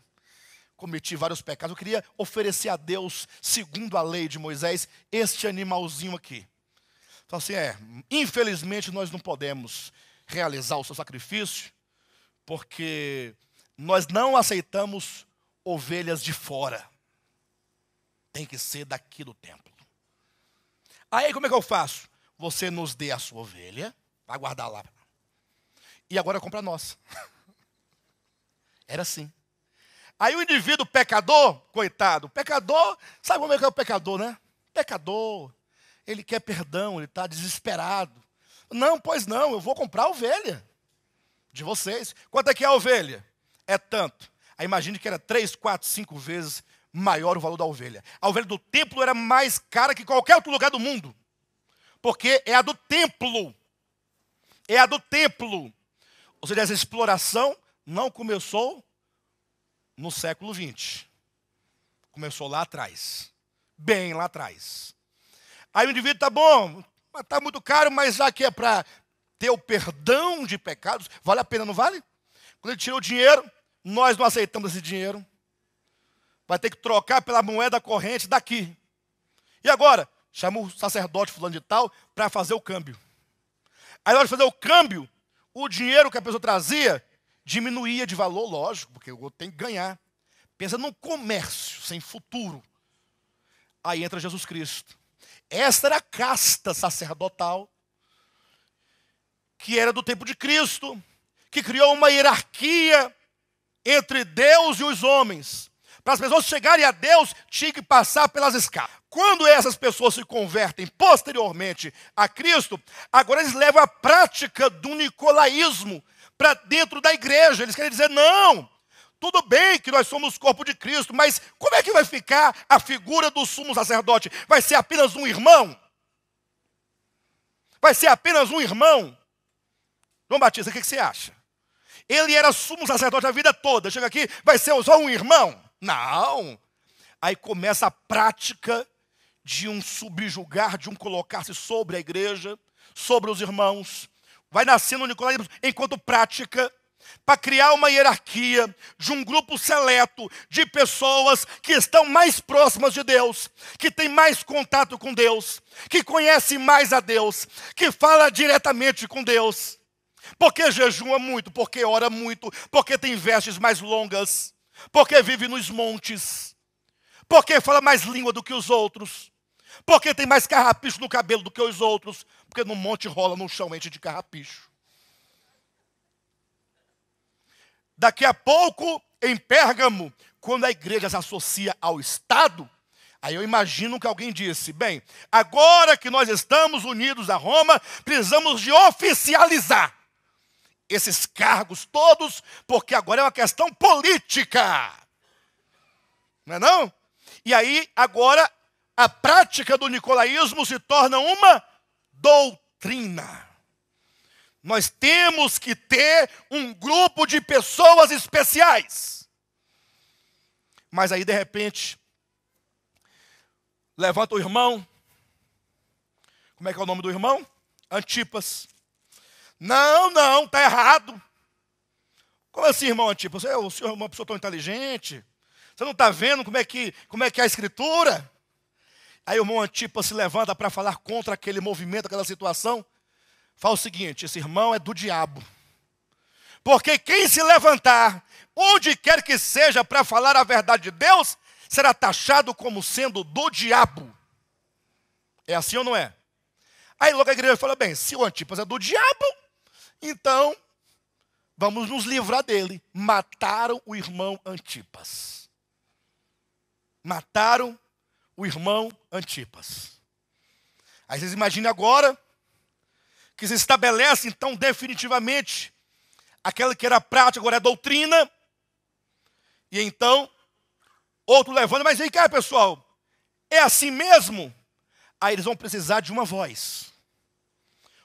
Cometi vários pecados. Eu queria oferecer a Deus, segundo a lei de Moisés, este animalzinho aqui. Então, assim, é, infelizmente nós não podemos realizar o seu sacrifício, porque nós não aceitamos ovelhas de fora. Tem que ser daqui do templo. Aí como é que eu faço? Você nos dê a sua ovelha, vai guardar lá. E agora compra a nossa. Era assim. Aí o indivíduo pecador, coitado, pecador, sabe como é que é o pecador, né? Pecador, ele quer perdão, ele está desesperado. Não, pois não, eu vou comprar a ovelha de vocês. Quanto é que é a ovelha? É tanto. Aí imagine que era três, quatro, cinco vezes maior o valor da ovelha. A ovelha do templo era mais cara que qualquer outro lugar do mundo. Porque é a do templo. É a do templo. Ou seja, essa exploração não começou no século XX. Começou lá atrás. Bem lá atrás. Aí o indivíduo está bom, está muito caro, mas já que é para ter o perdão de pecados, vale a pena, não vale? Quando ele tirou o dinheiro, nós não aceitamos esse dinheiro. Vai ter que trocar pela moeda corrente daqui. E agora? Chama o sacerdote fulano de tal para fazer o câmbio. Aí na hora de fazer o câmbio, o dinheiro que a pessoa trazia diminuía de valor, lógico, porque o outro tem que ganhar. Pensa num comércio sem futuro. Aí entra Jesus Cristo. Esta era a casta sacerdotal que era do tempo de Cristo, que criou uma hierarquia entre Deus e os homens. Para as pessoas chegarem a Deus, tinha que passar pelas escadas. Quando essas pessoas se convertem posteriormente a Cristo, agora eles levam a prática do nicolaísmo, para dentro da igreja. Eles querem dizer: não, tudo bem que nós somos corpo de Cristo, mas como é que vai ficar a figura do sumo sacerdote? Vai ser apenas um irmão? Vai ser apenas um irmão? João Batista, o que você acha? Ele era sumo sacerdote a vida toda. Chega aqui, vai ser só um irmão? Não. Aí começa a prática de um subjugar, de um colocar-se sobre a igreja, sobre os irmãos vai nascendo o nicolaísmo enquanto prática para criar uma hierarquia de um grupo seleto de pessoas que estão mais próximas de Deus, que tem mais contato com Deus, que conhece mais a Deus, que fala diretamente com Deus. Porque jejua muito, porque ora muito, porque tem vestes mais longas, porque vive nos montes, porque fala mais língua do que os outros, Porque tem mais carrapicho no cabelo do que os outros, porque no monte rola no chão enche de carrapicho. Daqui a pouco, em Pérgamo, quando a igreja se associa ao Estado, aí eu imagino que alguém disse: bem, agora que nós estamos unidos a Roma, precisamos de oficializar esses cargos todos, porque agora é uma questão política. Não é não? E aí, agora, a prática do nicolaísmo se torna uma doutrina. Nós temos que ter um grupo de pessoas especiais. Mas aí, de repente, levanta o irmão. Como é que é o nome do irmão? Antipas. Não, não, está errado. Como assim, irmão Antipas? Você, o senhor é uma pessoa tão inteligente. Você não está vendo como é, que, como é que é a escritura? Aí o irmão Antipas se levanta para falar contra aquele movimento, aquela situação. Fala o seguinte: esse irmão é do diabo. Porque quem se levantar, onde quer que seja, para falar a verdade de Deus, será taxado como sendo do diabo. É assim ou não é? Aí logo a igreja fala: bem, se o Antipas é do diabo, então vamos nos livrar dele. Mataram o irmão Antipas. Mataram o irmão Antipas. Aí vocês imaginem agora que se estabelece então definitivamente aquela que era prática, agora é doutrina. E então, outro levando, mas vem cá, pessoal, é assim mesmo? Aí eles vão precisar de uma voz.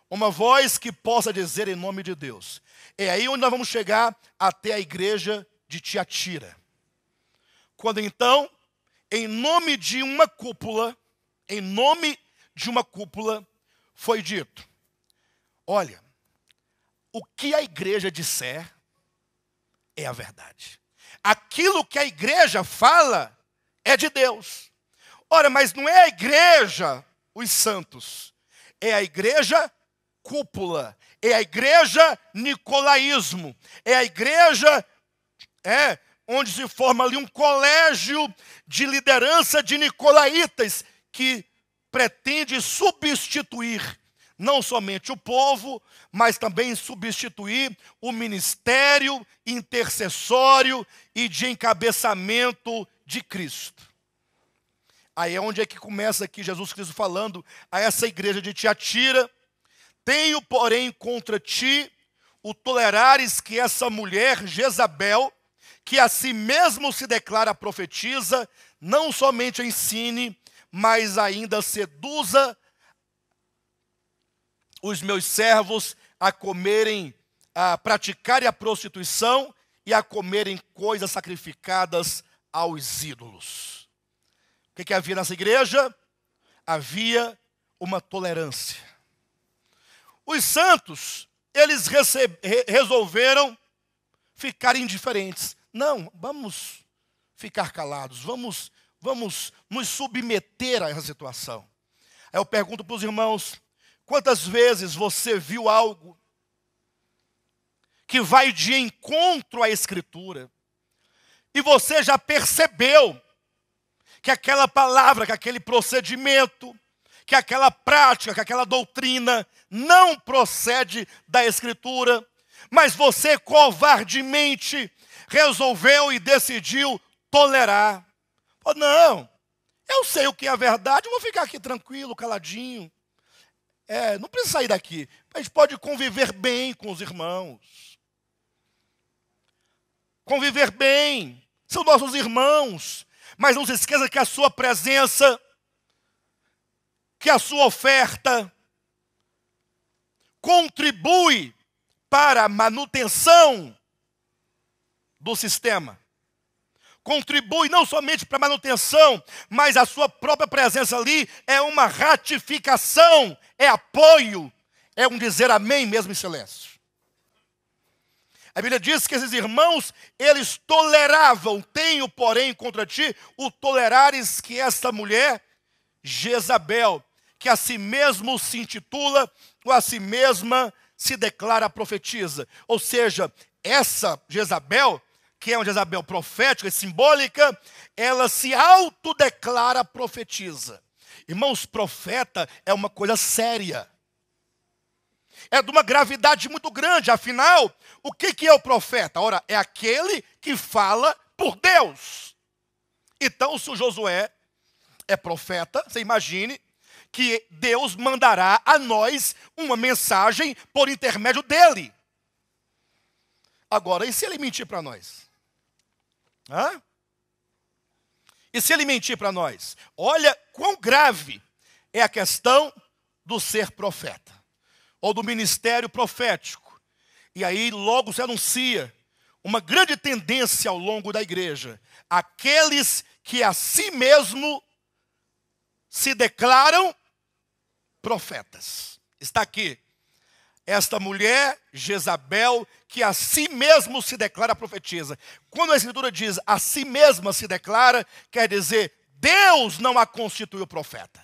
Uma voz que possa dizer em nome de Deus. É aí onde nós vamos chegar até a igreja de Tiatira. Quando então, em nome de uma cúpula, em nome de uma cúpula, foi dito: Olha, o que a igreja disser é a verdade. Aquilo que a igreja fala é de Deus. Ora, mas não é a igreja os santos, é a igreja cúpula, é a igreja nicolaísmo, é a igreja é onde se forma ali um colégio de liderança de nicolaítas que pretende substituir não somente o povo, mas também substituir o ministério intercessório e de encabeçamento de Cristo. Aí é onde é que começa aqui Jesus Cristo falando a essa igreja de Tiatira: Tenho, porém, contra ti o tolerares que essa mulher Jezabel, que a si mesmo se declara profetiza, não somente ensine, mas ainda seduza os meus servos a comerem, a praticarem a prostituição e a comerem coisas sacrificadas aos ídolos. O que, que havia nessa igreja? Havia uma tolerância. Os santos, eles resolveram ficar indiferentes. Não, vamos ficar calados, vamos, vamos nos submeter a essa situação. Aí eu pergunto para os irmãos: Quantas vezes você viu algo que vai de encontro à Escritura e você já percebeu que aquela palavra, que aquele procedimento, que aquela prática, que aquela doutrina não procede da Escritura, mas você covardemente resolveu e decidiu tolerar. Oh, não, eu sei o que é a verdade, vou ficar aqui tranquilo, caladinho. É, não precisa sair daqui. A gente pode conviver bem com os irmãos. Conviver bem. São nossos irmãos. Mas não se esqueça que a sua presença, que a sua oferta, contribui para a manutenção do sistema contribui não somente para a manutenção, mas a sua própria presença ali é uma ratificação, é apoio, é um dizer amém mesmo em silêncio. A Bíblia diz que esses irmãos, eles toleravam, tenho, porém, contra ti, o tolerares que esta mulher, Jezabel, que a si mesmo se intitula, ou a si mesma se declara profetiza. Ou seja, essa Jezabel, que é uma Jezabel profética e simbólica, ela se autodeclara profetiza. Irmãos, profeta é uma coisa séria. É de uma gravidade muito grande. Afinal, o que, que é o profeta? Ora, é aquele que fala por Deus. Então, se o Josué é profeta, você imagine que Deus mandará a nós uma mensagem por intermédio dele. Agora, e se ele mentir para nós? Hã? E se ele mentir para nós? Olha quão grave é a questão do ser profeta, ou do ministério profético. E aí logo se anuncia uma grande tendência ao longo da igreja: aqueles que a si mesmo se declaram profetas. Está aqui. Esta mulher, Jezabel, que a si mesmo se declara profetisa. Quando a Escritura diz a si mesma se declara, quer dizer, Deus não a constituiu profeta.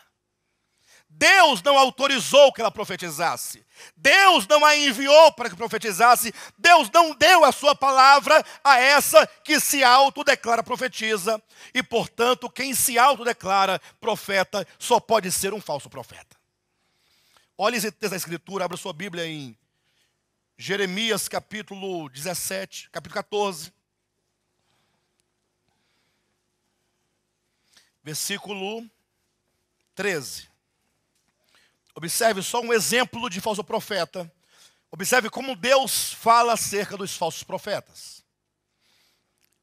Deus não autorizou que ela profetizasse. Deus não a enviou para que profetizasse. Deus não deu a sua palavra a essa que se autodeclara profetiza. E, portanto, quem se autodeclara profeta só pode ser um falso profeta. Olhe esse texto da Escritura, abra sua Bíblia em Jeremias capítulo 17, capítulo 14. Versículo 13. Observe só um exemplo de falso profeta. Observe como Deus fala acerca dos falsos profetas.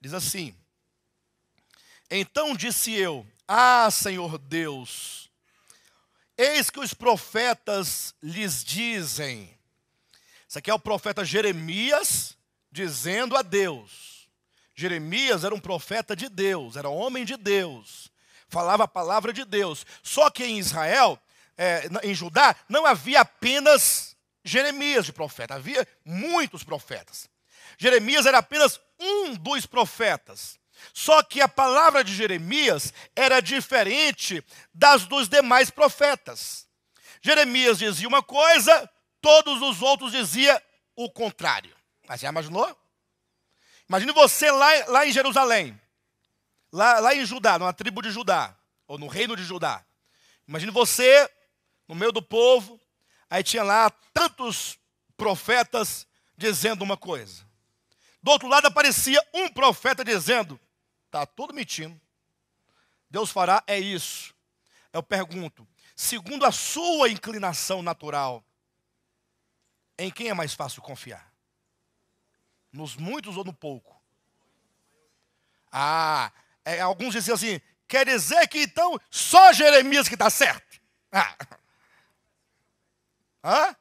Diz assim: Então disse eu: Ah, Senhor Deus, eis que os profetas lhes dizem. Isso aqui é o profeta Jeremias dizendo a Deus. Jeremias era um profeta de Deus, era homem de Deus, falava a palavra de Deus. Só que em Israel é, em Judá, não havia apenas Jeremias de profeta, havia muitos profetas. Jeremias era apenas um dos profetas. Só que a palavra de Jeremias era diferente das dos demais profetas. Jeremias dizia uma coisa, todos os outros diziam o contrário. Mas já imaginou? Imagine você lá, lá em Jerusalém, lá, lá em Judá, numa tribo de Judá, ou no reino de Judá. Imagine você no meio do povo, aí tinha lá tantos profetas dizendo uma coisa. Do outro lado aparecia um profeta dizendo: está tudo mentindo. Deus fará é isso. Eu pergunto, segundo a sua inclinação natural, em quem é mais fácil confiar? Nos muitos ou no pouco? Ah, é, alguns diziam assim: quer dizer que então só Jeremias que está certo? Ah, Hã?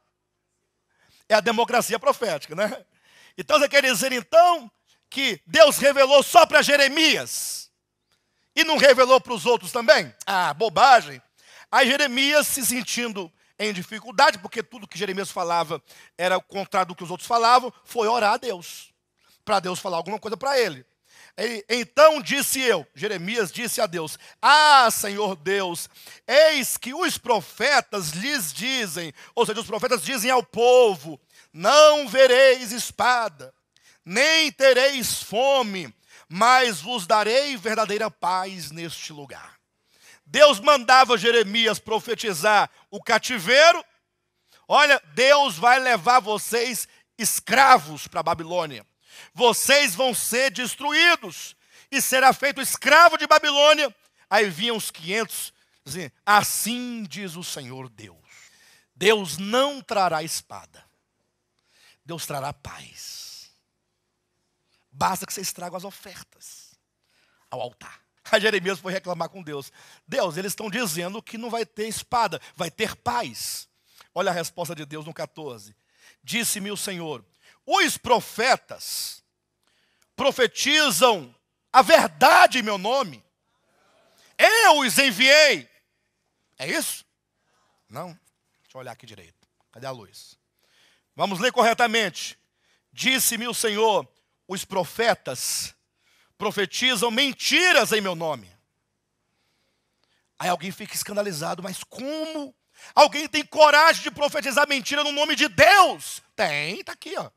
É a democracia profética, né? Então você quer dizer então que Deus revelou só para Jeremias e não revelou para os outros também? Ah, bobagem. Aí Jeremias se sentindo em dificuldade, porque tudo que Jeremias falava era o contrário do que os outros falavam, foi orar a Deus, para Deus falar alguma coisa para ele. Então disse eu, Jeremias disse a Deus: Ah, Senhor Deus, eis que os profetas lhes dizem, ou seja, os profetas dizem ao povo: Não vereis espada, nem tereis fome, mas vos darei verdadeira paz neste lugar. Deus mandava Jeremias profetizar o cativeiro. Olha, Deus vai levar vocês escravos para a Babilônia vocês vão ser destruídos, e será feito escravo de Babilônia. Aí vinham os 500, dizendo, assim diz o Senhor Deus: Deus não trará espada, Deus trará paz. Basta que vocês tragam as ofertas ao altar. A Jeremias foi reclamar com Deus. Deus, eles estão dizendo que não vai ter espada, vai ter paz. Olha a resposta de Deus no 14. Disse-me o Senhor: os profetas profetizam a verdade em meu nome. Eu os enviei. É isso? Não? Deixa eu olhar aqui direito. Cadê a luz? Vamos ler corretamente. Disse-me o Senhor: os profetas profetizam mentiras em meu nome. Aí alguém fica escandalizado, mas como? Alguém tem coragem de profetizar mentira no nome de Deus? Tem, está aqui, ó.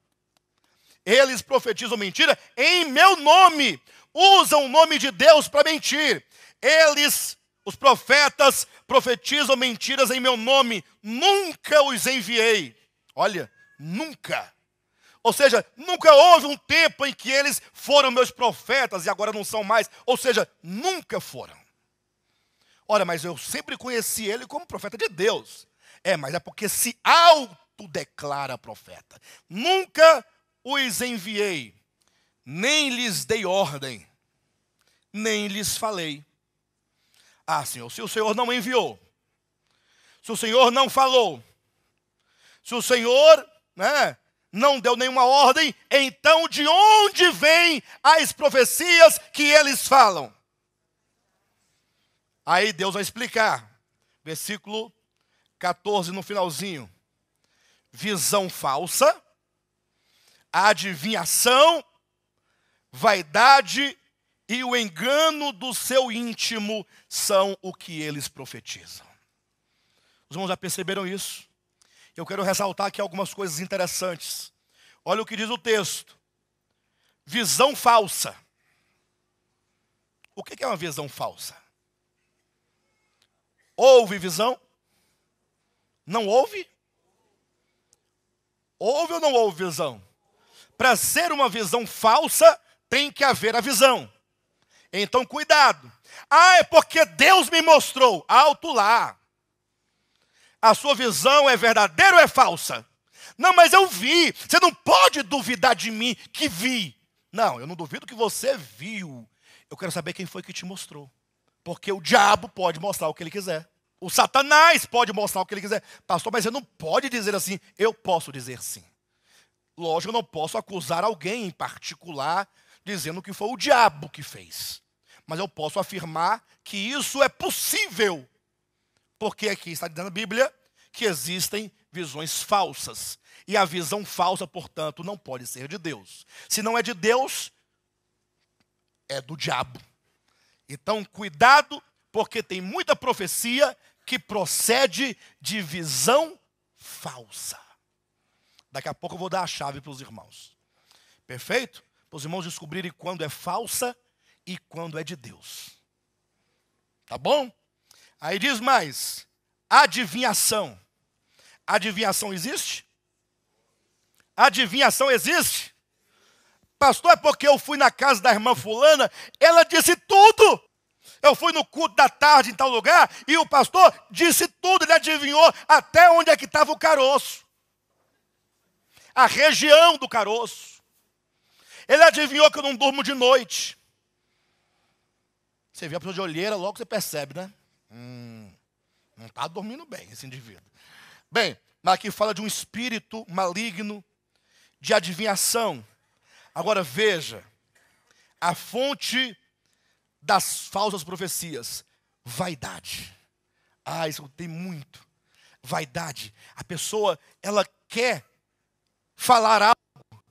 Eles profetizam mentira em meu nome. Usam o nome de Deus para mentir. Eles, os profetas profetizam mentiras em meu nome, nunca os enviei. Olha, nunca. Ou seja, nunca houve um tempo em que eles foram meus profetas e agora não são mais. Ou seja, nunca foram. Ora, mas eu sempre conheci ele como profeta de Deus. É, mas é porque se autodeclara profeta. Nunca os enviei, nem lhes dei ordem, nem lhes falei. Ah, Senhor, se o Senhor não enviou, se o Senhor não falou, se o Senhor, né, não deu nenhuma ordem, então de onde vêm as profecias que eles falam? Aí Deus vai explicar. Versículo 14 no finalzinho. Visão falsa, adivinhação, vaidade e o engano do seu íntimo são o que eles profetizam. Os irmãos já perceberam isso? Eu quero ressaltar aqui algumas coisas interessantes. Olha o que diz o texto: visão falsa. O que é uma visão falsa? Houve visão? Não houve? Houve ou não houve visão? Para ser uma visão falsa, tem que haver a visão. Então, cuidado. Ah, é porque Deus me mostrou. Alto lá. A sua visão é verdadeira ou é falsa? Não, mas eu vi. Você não pode duvidar de mim que vi. Não, eu não duvido que você viu. Eu quero saber quem foi que te mostrou. Porque o diabo pode mostrar o que ele quiser. O Satanás pode mostrar o que ele quiser. Pastor, mas você não pode dizer assim. Eu posso dizer sim. Lógico, eu não posso acusar alguém em particular dizendo que foi o diabo que fez. Mas eu posso afirmar que isso é possível porque aqui está dizendo a Bíblia que existem visões falsas. E a visão falsa, portanto, não pode ser de Deus. Se não é de Deus, é do diabo. Então, cuidado, porque tem muita profecia que procede de visão falsa. Daqui a pouco eu vou dar a chave para os irmãos. Perfeito? Para os irmãos descobrirem quando é falsa e quando é de Deus. Tá bom? Aí diz mais: adivinhação. Adivinhação existe? Adivinhação existe? Pastor, é porque eu fui na casa da irmã Fulana, ela disse tudo. Eu fui no culto da tarde em tal lugar e o pastor disse tudo, ele adivinhou até onde é que estava o caroço. A região do caroço. Ele adivinhou que eu não durmo de noite. Você vê a pessoa de olheira, logo você percebe, né? Hum, não está dormindo bem esse indivíduo. Bem, mas aqui fala de um espírito maligno de adivinhação. Agora veja, a fonte das falsas profecias, vaidade. Ah, isso tem muito. Vaidade. A pessoa, ela quer falar algo,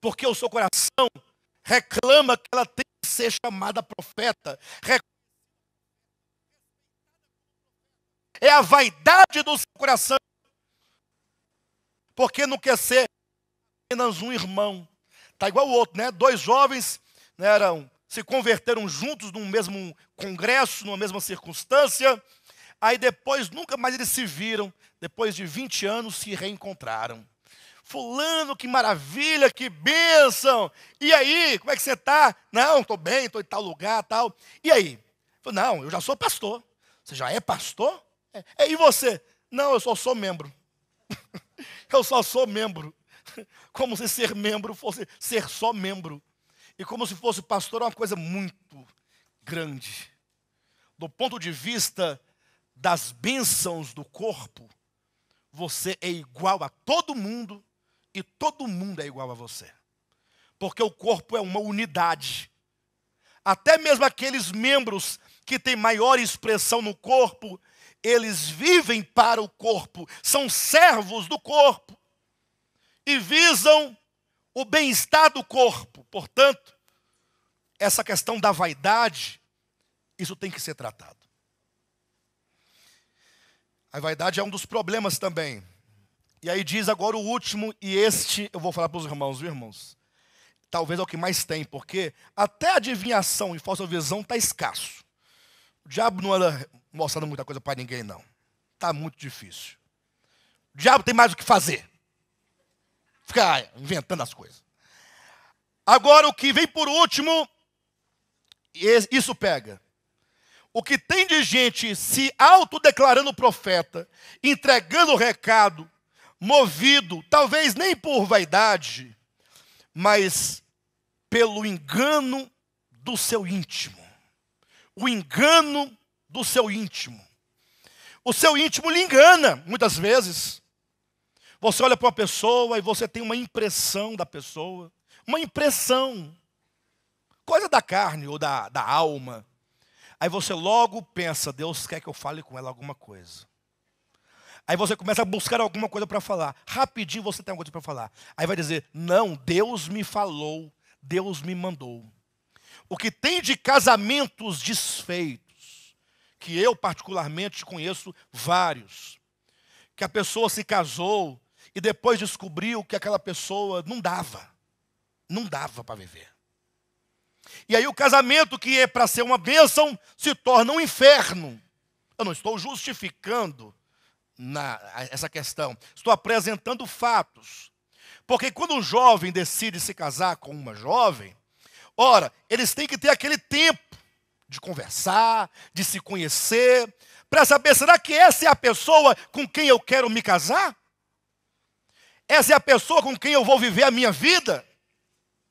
porque o seu coração reclama que ela tem que ser chamada profeta, reclama é a vaidade do seu coração. Porque não quer ser apenas um irmão. Está igual o outro, né? Dois jovens né, eram, se converteram juntos num mesmo congresso, numa mesma circunstância. Aí depois nunca mais eles se viram. Depois de 20 anos se reencontraram. Fulano, que maravilha, que bênção. E aí, como é que você está? Não, estou bem, estou em tal lugar, tal. E aí? Não, eu já sou pastor. Você já é pastor? É, e você? Não, eu só sou membro. eu só sou membro. Como se ser membro fosse ser só membro. E como se fosse pastor é uma coisa muito grande. Do ponto de vista das bênçãos do corpo, você é igual a todo mundo e todo mundo é igual a você. Porque o corpo é uma unidade. Até mesmo aqueles membros que têm maior expressão no corpo, eles vivem para o corpo, são servos do corpo e visam o bem-estar do corpo. Portanto, essa questão da vaidade, isso tem que ser tratado. A vaidade é um dos problemas também. E aí diz agora o último, e este eu vou falar para os irmãos, viu, irmãos? Talvez é o que mais tem, porque até adivinhação e falsa visão está escasso O diabo não anda mostrando muita coisa para ninguém, não. Está muito difícil. O diabo tem mais o que fazer. Ficar inventando as coisas. Agora, o que vem por último, isso pega. O que tem de gente se autodeclarando profeta, entregando o recado, movido, talvez nem por vaidade, mas pelo engano do seu íntimo. O engano do seu íntimo. O seu íntimo lhe engana, muitas vezes. Você olha para uma pessoa e você tem uma impressão da pessoa, uma impressão, coisa da carne ou da, da alma. Aí você logo pensa, Deus quer que eu fale com ela alguma coisa. Aí você começa a buscar alguma coisa para falar. Rapidinho você tem alguma coisa para falar. Aí vai dizer: Não, Deus me falou, Deus me mandou. O que tem de casamentos desfeitos, que eu particularmente conheço vários, que a pessoa se casou e depois descobriu que aquela pessoa não dava, não dava para viver. E aí o casamento que é para ser uma bênção se torna um inferno. Eu não estou justificando na, essa questão, estou apresentando fatos. Porque quando um jovem decide se casar com uma jovem, ora, eles têm que ter aquele tempo de conversar, de se conhecer, para saber, será que essa é a pessoa com quem eu quero me casar? Essa é a pessoa com quem eu vou viver a minha vida?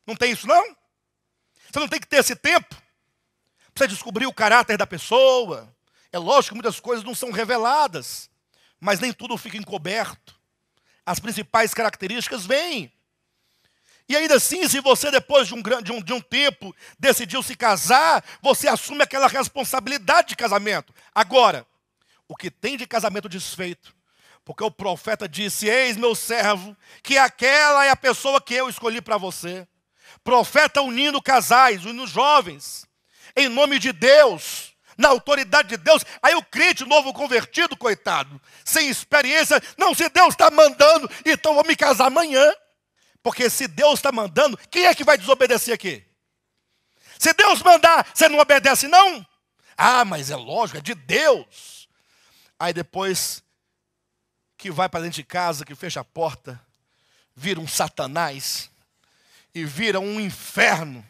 Não tem isso não? Você não tem que ter esse tempo. Precisa descobrir o caráter da pessoa. É lógico que muitas coisas não são reveladas, mas nem tudo fica encoberto. As principais características vêm. E ainda assim, se você depois de um, um, de um tempo decidiu se casar, você assume aquela responsabilidade de casamento. Agora, o que tem de casamento desfeito? Porque o profeta disse: Eis meu servo, que aquela é a pessoa que eu escolhi para você. Profeta unindo casais, unindo jovens, em nome de Deus, na autoridade de Deus. Aí o crente novo convertido, coitado, sem experiência, não, se Deus está mandando, então vou me casar amanhã. Porque se Deus está mandando, quem é que vai desobedecer aqui? Se Deus mandar, você não obedece, não? Ah, mas é lógico, é de Deus. Aí depois que vai para dentro de casa, que fecha a porta, vira um satanás e vira um inferno.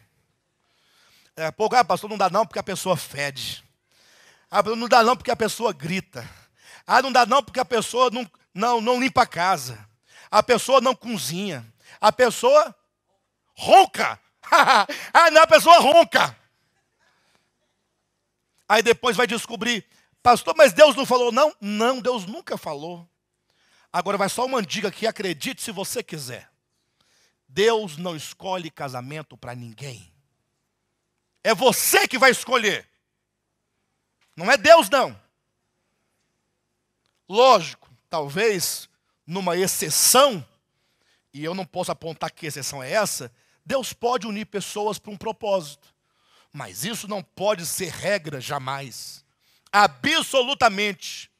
É, pouco, ah, pastor, não dá não porque a pessoa fede. Ah, não dá não porque a pessoa grita. Ah, não dá não porque a pessoa não, não, não limpa a casa. A pessoa não cozinha. A pessoa ronca. ah, não, a pessoa ronca. Aí depois vai descobrir, pastor, mas Deus não falou não? Não, Deus nunca falou. Agora vai só uma dica aqui, acredite se você quiser. Deus não escolhe casamento para ninguém. É você que vai escolher. Não é Deus, não. Lógico, talvez numa exceção, e eu não posso apontar que exceção é essa, Deus pode unir pessoas para um propósito. Mas isso não pode ser regra jamais. Absolutamente.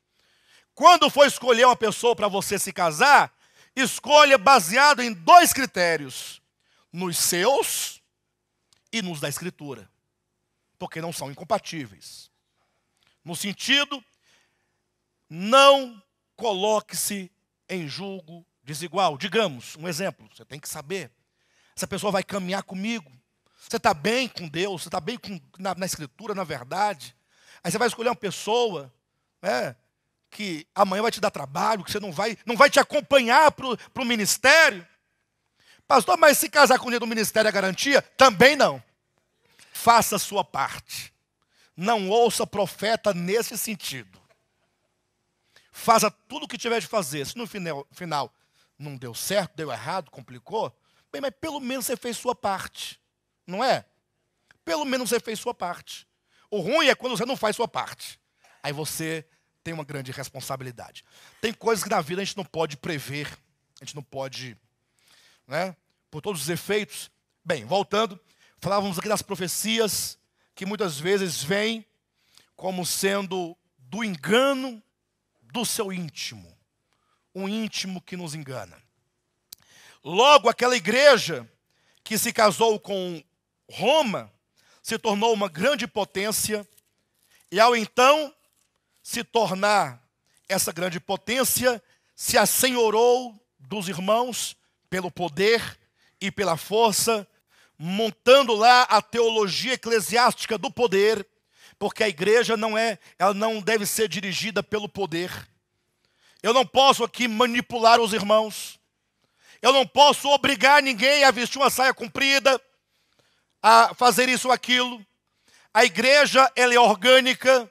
Quando for escolher uma pessoa para você se casar, escolha baseado em dois critérios: nos seus e nos da Escritura, porque não são incompatíveis. No sentido, não coloque-se em julgo desigual. Digamos, um exemplo, você tem que saber. Essa pessoa vai caminhar comigo. Você está bem com Deus, você está bem com, na, na, Escritura, na verdade. Aí você vai escolher uma pessoa, né? que amanhã vai te dar trabalho, que você não vai, não vai te acompanhar para o ministério. Pastor, mas se casar com o do ministério é garantia? Também não. Faça a sua parte. Não ouça profeta nesse sentido. Faça tudo o que tiver de fazer. Se no final, final não deu certo, deu errado, complicou, bem, mas pelo menos você fez sua parte. Não é? Pelo menos você fez sua parte. O ruim é quando você não faz sua parte. Aí você tem uma grande responsabilidade. Tem coisas que na vida a gente não pode prever, a gente não pode, né? Por todos os efeitos. Bem, voltando, falávamos aqui das profecias que muitas vezes vêm como sendo do engano do seu íntimo, um íntimo que nos engana. Logo, aquela igreja que se casou com Roma se tornou uma grande potência E ao então se tornar essa grande potência, se assenhorou dos irmãos pelo poder e pela força, montando lá a teologia eclesiástica do poder, porque a igreja não é, ela não deve ser dirigida pelo poder. Eu não posso aqui manipular os irmãos. Eu não posso obrigar ninguém a vestir uma saia comprida, a fazer isso ou aquilo. A igreja, ela é orgânica.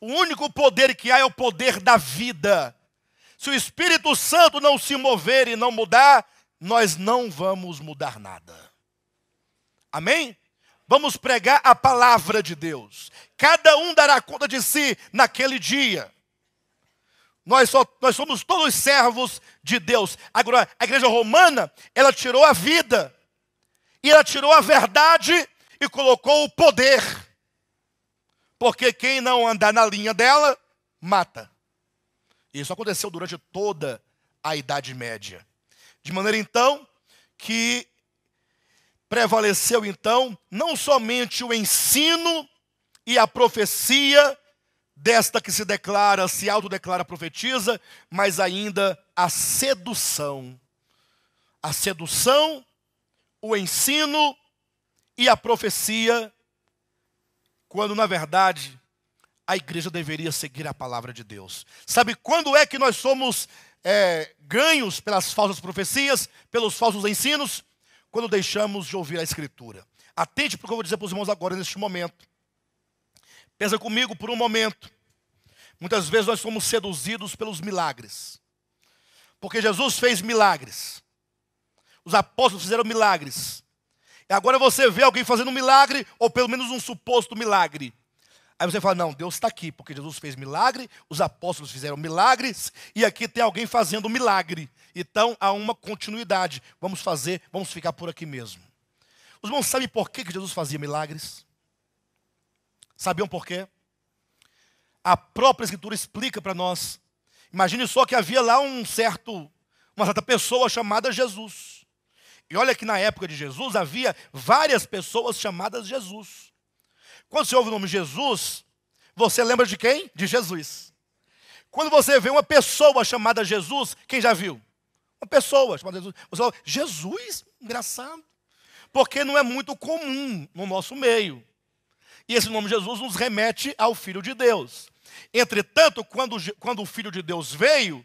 O único poder que há é o poder da vida. Se o Espírito Santo não se mover e não mudar, nós não vamos mudar nada. Amém? Vamos pregar a palavra de Deus. Cada um dará conta de si naquele dia. Nós, só, nós somos todos servos de Deus. Agora, a igreja romana, ela tirou a vida, e ela tirou a verdade e colocou o poder. Porque quem não andar na linha dela, mata. Isso aconteceu durante toda a Idade Média. De maneira então que prevaleceu então não somente o ensino e a profecia desta que se declara, se autodeclara profetiza, mas ainda a sedução. A sedução, o ensino e a profecia, quando na verdade a igreja deveria seguir a palavra de Deus. Sabe quando é que nós somos é, ganhos pelas falsas profecias, pelos falsos ensinos? Quando deixamos de ouvir a Escritura. Atente para o que eu vou dizer para os irmãos agora, neste momento. Pensa comigo por um momento. Muitas vezes nós somos seduzidos pelos milagres. Porque Jesus fez milagres. Os apóstolos fizeram milagres. E agora você vê alguém fazendo um milagre, ou pelo menos um suposto milagre. Aí você fala: não, Deus está aqui, porque Jesus fez milagre, os apóstolos fizeram milagres, e aqui tem alguém fazendo milagre. Então há uma continuidade. Vamos fazer, vamos ficar por aqui mesmo. Os irmãos sabem por que Jesus fazia milagres? Sabiam por quê? A própria Escritura explica para nós. Imagine só que havia lá um certo, uma certa pessoa chamada Jesus. E olha que na época de Jesus havia várias pessoas chamadas Jesus. Quando você ouve o nome Jesus, você lembra de quem? De Jesus. Quando você vê uma pessoa chamada Jesus, quem já viu? Uma pessoa chamada Jesus. Você fala, Jesus? Engraçado. Porque não é muito comum no nosso meio. E esse nome Jesus nos remete ao Filho de Deus. Entretanto, quando, quando o Filho de Deus veio,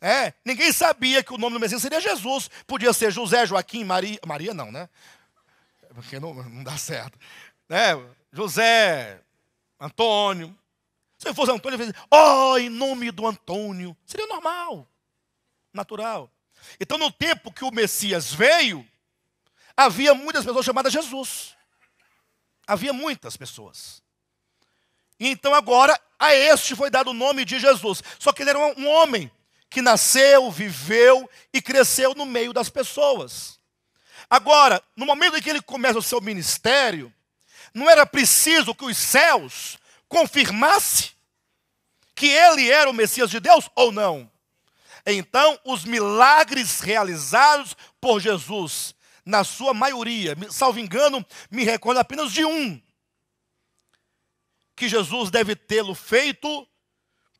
é, ninguém sabia que o nome do Messias seria Jesus. Podia ser José, Joaquim, Maria. Maria não, né? Porque não, não dá certo. É, José, Antônio. Se fosse Antônio, ele oh, em nome do Antônio. Seria normal, natural. Então, no tempo que o Messias veio, havia muitas pessoas chamadas Jesus. Havia muitas pessoas. Então agora a este foi dado o nome de Jesus. Só que ele era um homem que nasceu, viveu e cresceu no meio das pessoas. Agora, no momento em que ele começa o seu ministério, não era preciso que os céus confirmasse que ele era o Messias de Deus ou não. Então, os milagres realizados por Jesus, na sua maioria, salvo engano, me recordo apenas de um, que Jesus deve tê-lo feito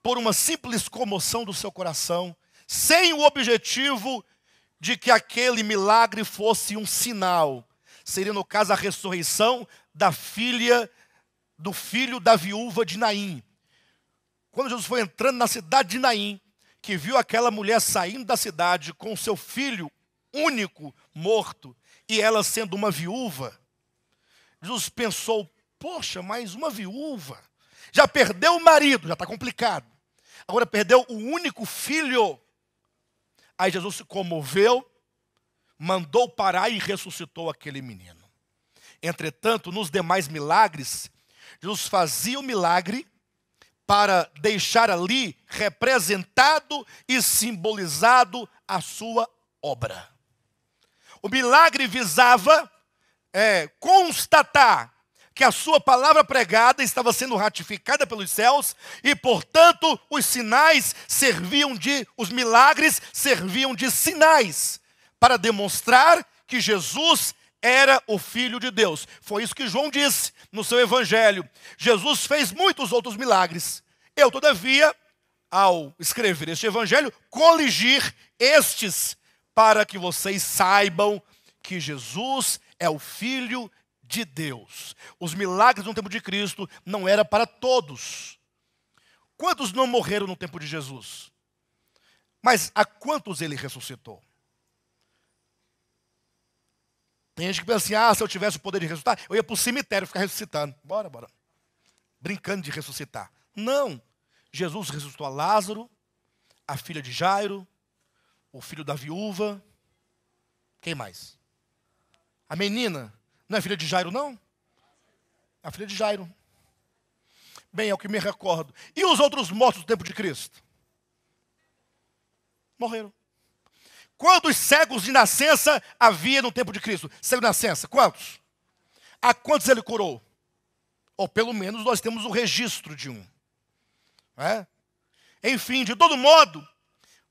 por uma simples comoção do seu coração, sem o objetivo de que aquele milagre fosse um sinal. Seria, no caso, a ressurreição da filha, do filho da viúva de Naim. Quando Jesus foi entrando na cidade de Naim, que viu aquela mulher saindo da cidade com seu filho único morto, e ela sendo uma viúva, Jesus pensou: poxa, mais uma viúva. Já perdeu o marido, já está complicado. Agora perdeu o único filho. Aí Jesus se comoveu, mandou parar e ressuscitou aquele menino. Entretanto, nos demais milagres, Jesus fazia o milagre para deixar ali representado e simbolizado a sua obra. O milagre visava é, constatar que a sua palavra pregada estava sendo ratificada pelos céus e, portanto, os sinais serviam de, os milagres serviam de sinais para demonstrar que Jesus era o Filho de Deus. Foi isso que João disse no seu Evangelho. Jesus fez muitos outros milagres. Eu, todavia, ao escrever este Evangelho, coligir estes, para que vocês saibam que Jesus é o Filho de Deus. Os milagres no tempo de Cristo não era para todos. Quantos não morreram no tempo de Jesus? Mas a quantos ele ressuscitou? Tem gente que pensa assim: ah, se eu tivesse o poder de ressuscitar, eu ia para o cemitério ficar ressuscitando. Bora, bora. Brincando de ressuscitar. Não. Jesus ressuscitou a Lázaro, a filha de Jairo, o filho da viúva. Quem mais? A menina. Não é filha de Jairo, não? A filha de Jairo. Bem, é o que me recordo. E os outros mortos do tempo de Cristo? Morreram. Quantos cegos de nascença havia no tempo de Cristo? Cego de nascença, quantos? A quantos ele curou? Ou pelo menos nós temos o registro de um. É? Enfim, de todo modo,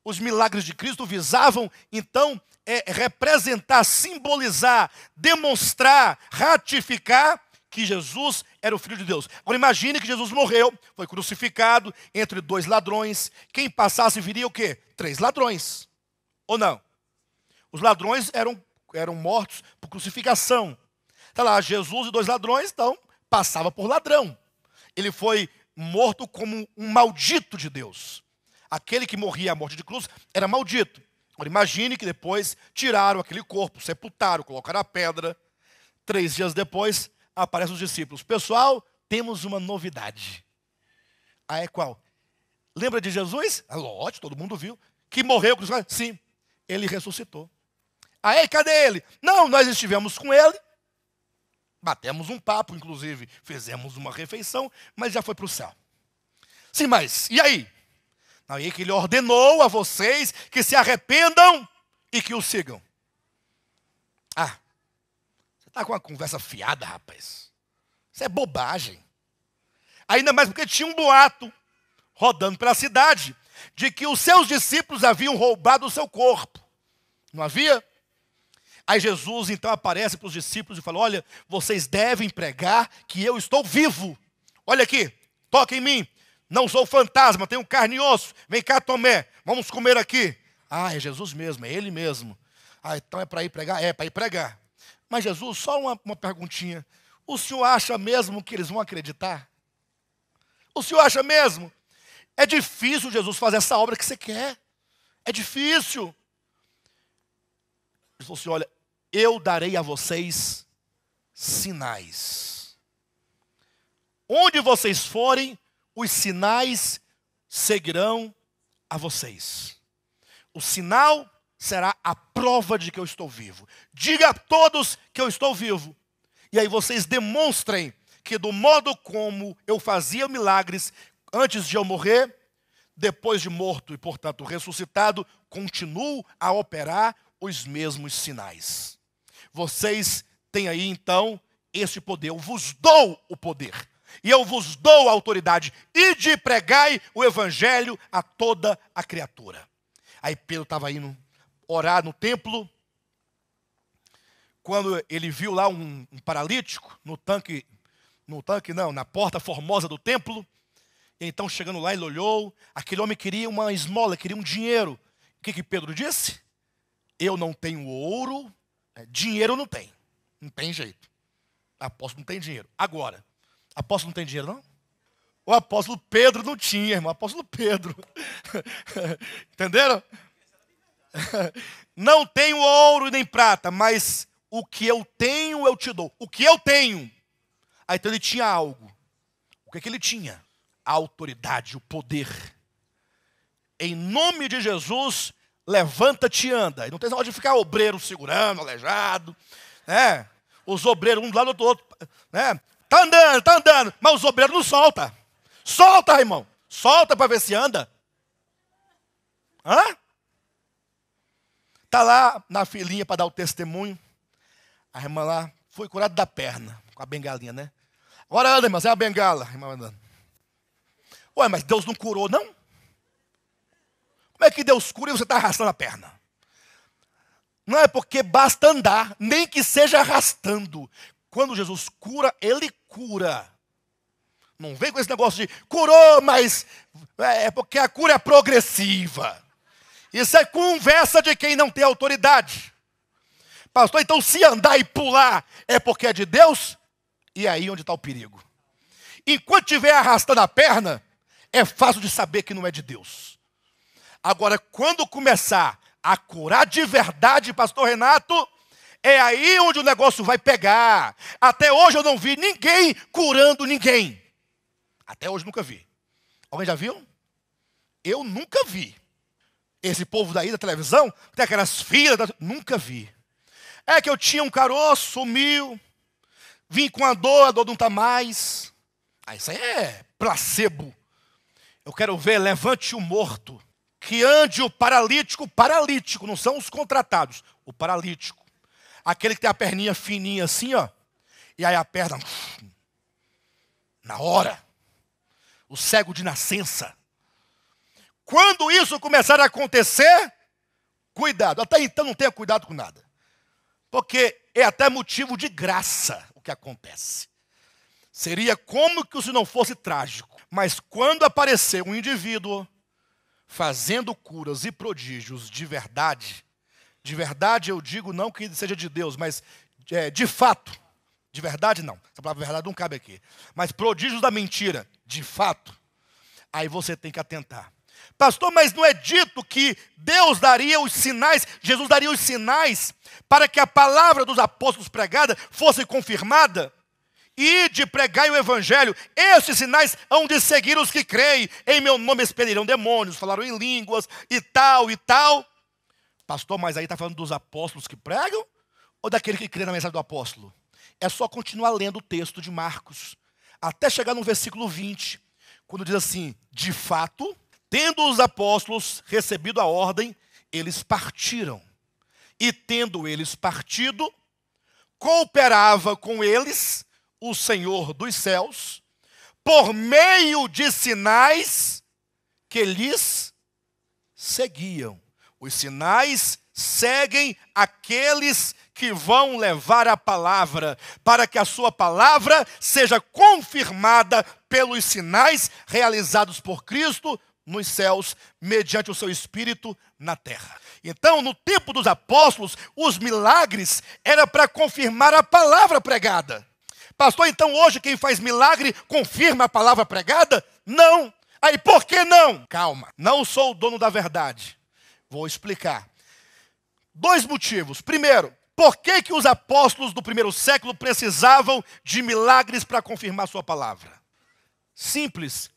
os milagres de Cristo visavam, então, é, representar, simbolizar, demonstrar, ratificar que Jesus era o Filho de Deus. Agora imagine que Jesus morreu, foi crucificado entre dois ladrões. Quem passasse viria o quê? Três ladrões. Ou não? Os ladrões eram, eram mortos por crucificação. Está lá, Jesus e dois ladrões, então, passava por ladrão. Ele foi morto como um maldito de Deus. Aquele que morria à morte de cruz era maldito. Agora imagine que depois tiraram aquele corpo, sepultaram, colocaram a pedra. Três dias depois, aparecem os discípulos. Pessoal, temos uma novidade. Ah, é qual? Lembra de Jesus? É lógico, todo mundo viu. Que morreu crucificado? Sim ele ressuscitou. Aí, cadê ele? Não, nós estivemos com ele, batemos um papo, inclusive, fizemos uma refeição, mas já foi para o céu. Sim, mas e aí? Aí que ele ordenou a vocês que se arrependam e que o sigam. Ah, você está com uma conversa fiada, rapaz. Isso é bobagem. Ainda mais porque tinha um boato rodando pela cidade de que os seus discípulos haviam roubado o seu corpo. Não havia? Aí Jesus então aparece para os discípulos e fala: Olha, vocês devem pregar que eu estou vivo. Olha aqui, toca em mim. Não sou fantasma, tenho carne e osso. Vem cá, Tomé, vamos comer aqui. Ah, é Jesus mesmo, é Ele mesmo. Ah, então é para ir pregar? É, para ir pregar. Mas Jesus, só uma, uma perguntinha. O senhor acha mesmo que eles vão acreditar? O senhor acha mesmo? É difícil Jesus fazer essa obra que você quer. É difícil. Ele falou assim: olha, eu darei a vocês sinais. Onde vocês forem, os sinais seguirão a vocês. O sinal será a prova de que eu estou vivo. Diga a todos que eu estou vivo. E aí vocês demonstrem que do modo como eu fazia milagres, antes de eu morrer, depois de morto e, portanto, ressuscitado, continuo a operar os mesmos sinais. Vocês têm aí, então, esse poder. Eu vos dou o poder. E eu vos dou autoridade. E de pregai o evangelho a toda a criatura. Aí Pedro estava indo orar no templo. Quando ele viu lá um, um paralítico no tanque, no tanque não, na porta formosa do templo, então, chegando lá, ele olhou. Aquele homem queria uma esmola, queria um dinheiro. O que, que Pedro disse? Eu não tenho ouro, é, dinheiro não tem. Não tem jeito. Apóstolo não tem dinheiro. Agora, apóstolo não tem dinheiro, não? O apóstolo Pedro não tinha, irmão. Apóstolo Pedro. Entenderam? não tenho ouro nem prata, mas o que eu tenho eu te dou. O que eu tenho. Aí então ele tinha algo. O que, que ele tinha? a autoridade, o poder. Em nome de Jesus, levanta-te e anda. E não tem negócio de ficar obreiro segurando, aleijado, né? Os obreiros um do lado do outro, né? Tá andando, tá andando, mas os obreiros não solta. Solta, irmão. Solta para ver se anda. Hã? Tá lá na filinha para dar o testemunho. A irmã lá foi curada da perna, com a bengalinha, né? Agora anda, irmã, é a bengala, a irmã andando. Ué, mas Deus não curou, não? Como é que Deus cura e você está arrastando a perna? não é porque basta andar, nem que seja arrastando. Quando Jesus cura, ele cura. Não vem com esse negócio de curou, mas é, é porque a cura é progressiva. Isso é conversa de quem não tem autoridade. Pastor, então se andar e pular é porque é de Deus? E aí onde está o perigo? Enquanto estiver arrastando a perna, é fácil de saber que não é de Deus. Agora, quando começar a curar de verdade, pastor Renato, é aí onde o negócio vai pegar. Até hoje eu não vi ninguém curando ninguém. Até hoje nunca vi. Alguém já viu? Eu nunca vi. Esse povo daí da televisão, tem aquelas filas, nunca vi. É que eu tinha um caroço, sumiu, vim com a dor, a dor não está mais. Ah, isso aí é placebo. Eu quero ver, levante o morto que ande o paralítico, paralítico, não são os contratados, o paralítico. Aquele que tem a perninha fininha assim, ó, e aí a perna, na hora, o cego de nascença. Quando isso começar a acontecer, cuidado. Até então não tenha cuidado com nada. Porque é até motivo de graça o que acontece. Seria como que se não fosse trágico. Mas quando aparecer um indivíduo fazendo curas e prodígios de verdade, de verdade eu digo não que seja de Deus, mas é, de fato, de verdade não, essa palavra verdade não cabe aqui, mas prodígios da mentira, de fato, aí você tem que atentar. Pastor, mas não é dito que Deus daria os sinais, Jesus daria os sinais para que a palavra dos apóstolos pregada fosse confirmada? e de pregar o evangelho. Estes sinais hão de seguir os que creem. Em meu nome expelirão demônios, falaram em línguas e tal e tal. Pastor, mas aí está falando dos apóstolos que pregam ou daquele que crê na mensagem do apóstolo? É só continuar lendo o texto de Marcos, até chegar no versículo 20, quando diz assim: De fato, tendo os apóstolos recebido a ordem, eles partiram. E tendo eles partido, cooperava com eles o Senhor dos céus, por meio de sinais que lhes seguiam. Os sinais seguem aqueles que vão levar a palavra, para que a sua palavra seja confirmada pelos sinais realizados por Cristo nos céus, mediante o seu Espírito na terra. Então, no tempo dos apóstolos, os milagres era para confirmar a palavra pregada. Pastor, então hoje quem faz milagre confirma a palavra pregada? Não. Aí por que não? Calma, não sou o dono da verdade. Vou explicar. Dois motivos. Primeiro, por que, que os apóstolos do primeiro século precisavam de milagres para confirmar sua palavra? Simples.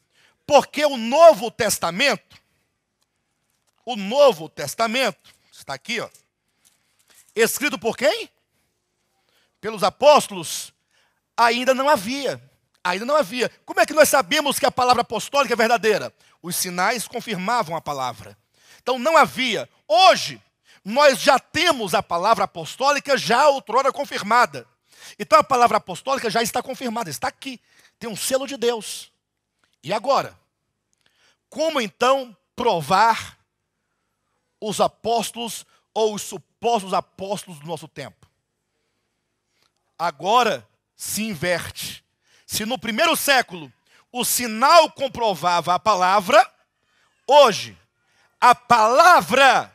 Porque o Novo Testamento, o Novo Testamento, está aqui, ó, escrito por quem? Pelos apóstolos, ainda não havia. Ainda não havia. Como é que nós sabemos que a palavra apostólica é verdadeira? Os sinais confirmavam a palavra. Então não havia. Hoje, nós já temos a palavra apostólica já outrora confirmada. Então a palavra apostólica já está confirmada, está aqui. Tem um selo de Deus. E agora? Como então provar os apóstolos ou os supostos apóstolos do nosso tempo? Agora se inverte. Se no primeiro século o sinal comprovava a palavra, hoje a palavra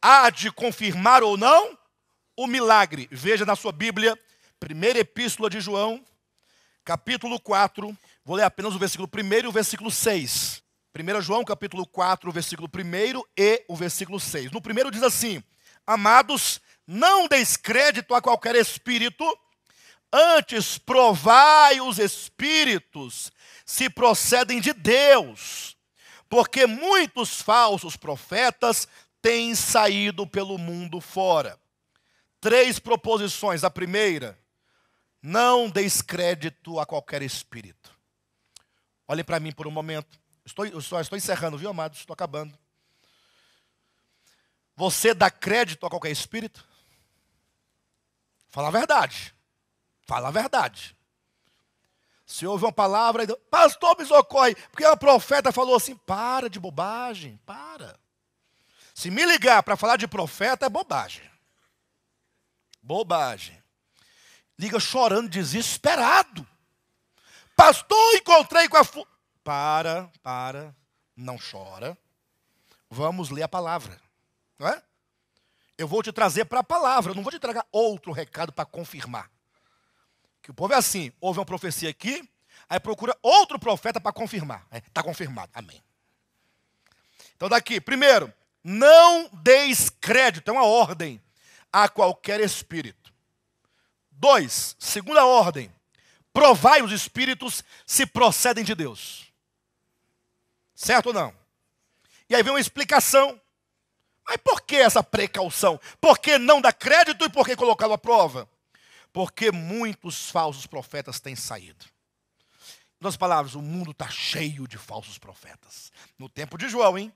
há de confirmar ou não o milagre. Veja na sua Bíblia, primeira epístola de João, capítulo 4, vou ler apenas o versículo 1 e o versículo 6. 1 João, capítulo 4, o versículo 1 e o versículo 6. No primeiro diz assim: Amados, não descrédito a qualquer espírito, Antes, provai os espíritos se procedem de Deus, porque muitos falsos profetas têm saído pelo mundo fora. Três proposições. A primeira, não deis crédito a qualquer espírito. Olhem para mim por um momento. Estou, estou, estou encerrando, viu, amados? Estou acabando. Você dá crédito a qualquer espírito? Fala a verdade. Fala a verdade. Se houve uma palavra, pastor, me socorre, porque a profeta falou assim: para de bobagem, para. Se me ligar para falar de profeta, é bobagem. Bobagem. Liga chorando, desesperado. Pastor, encontrei com a. Fu... Para, para, não chora. Vamos ler a palavra. Não é? Eu vou te trazer para a palavra, eu não vou te entregar outro recado para confirmar. Que o povo é assim: houve uma profecia aqui, aí procura outro profeta para confirmar. Está é, confirmado. Amém. Então, daqui, primeiro, não deis crédito, é uma ordem, a qualquer espírito. Dois, segunda ordem, provai os espíritos se procedem de Deus. Certo ou não? E aí vem uma explicação. Mas por que essa precaução? Por que não dar crédito e por que colocá-lo à prova? Porque muitos falsos profetas têm saído. Em outras palavras, o mundo está cheio de falsos profetas. No tempo de João, hein?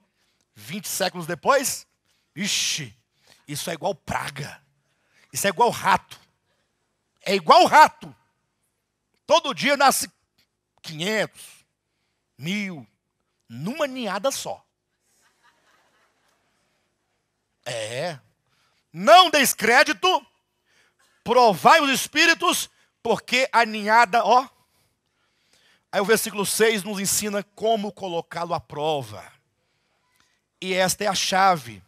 20 séculos depois, ixi, isso é igual praga. Isso é igual rato. É igual rato. Todo dia nasce 500, mil, numa ninhada só. É. Não deis crédito, provai os espíritos, porque a ninhada, ó. Aí o versículo 6 nos ensina como colocá-lo à prova. E esta é a chave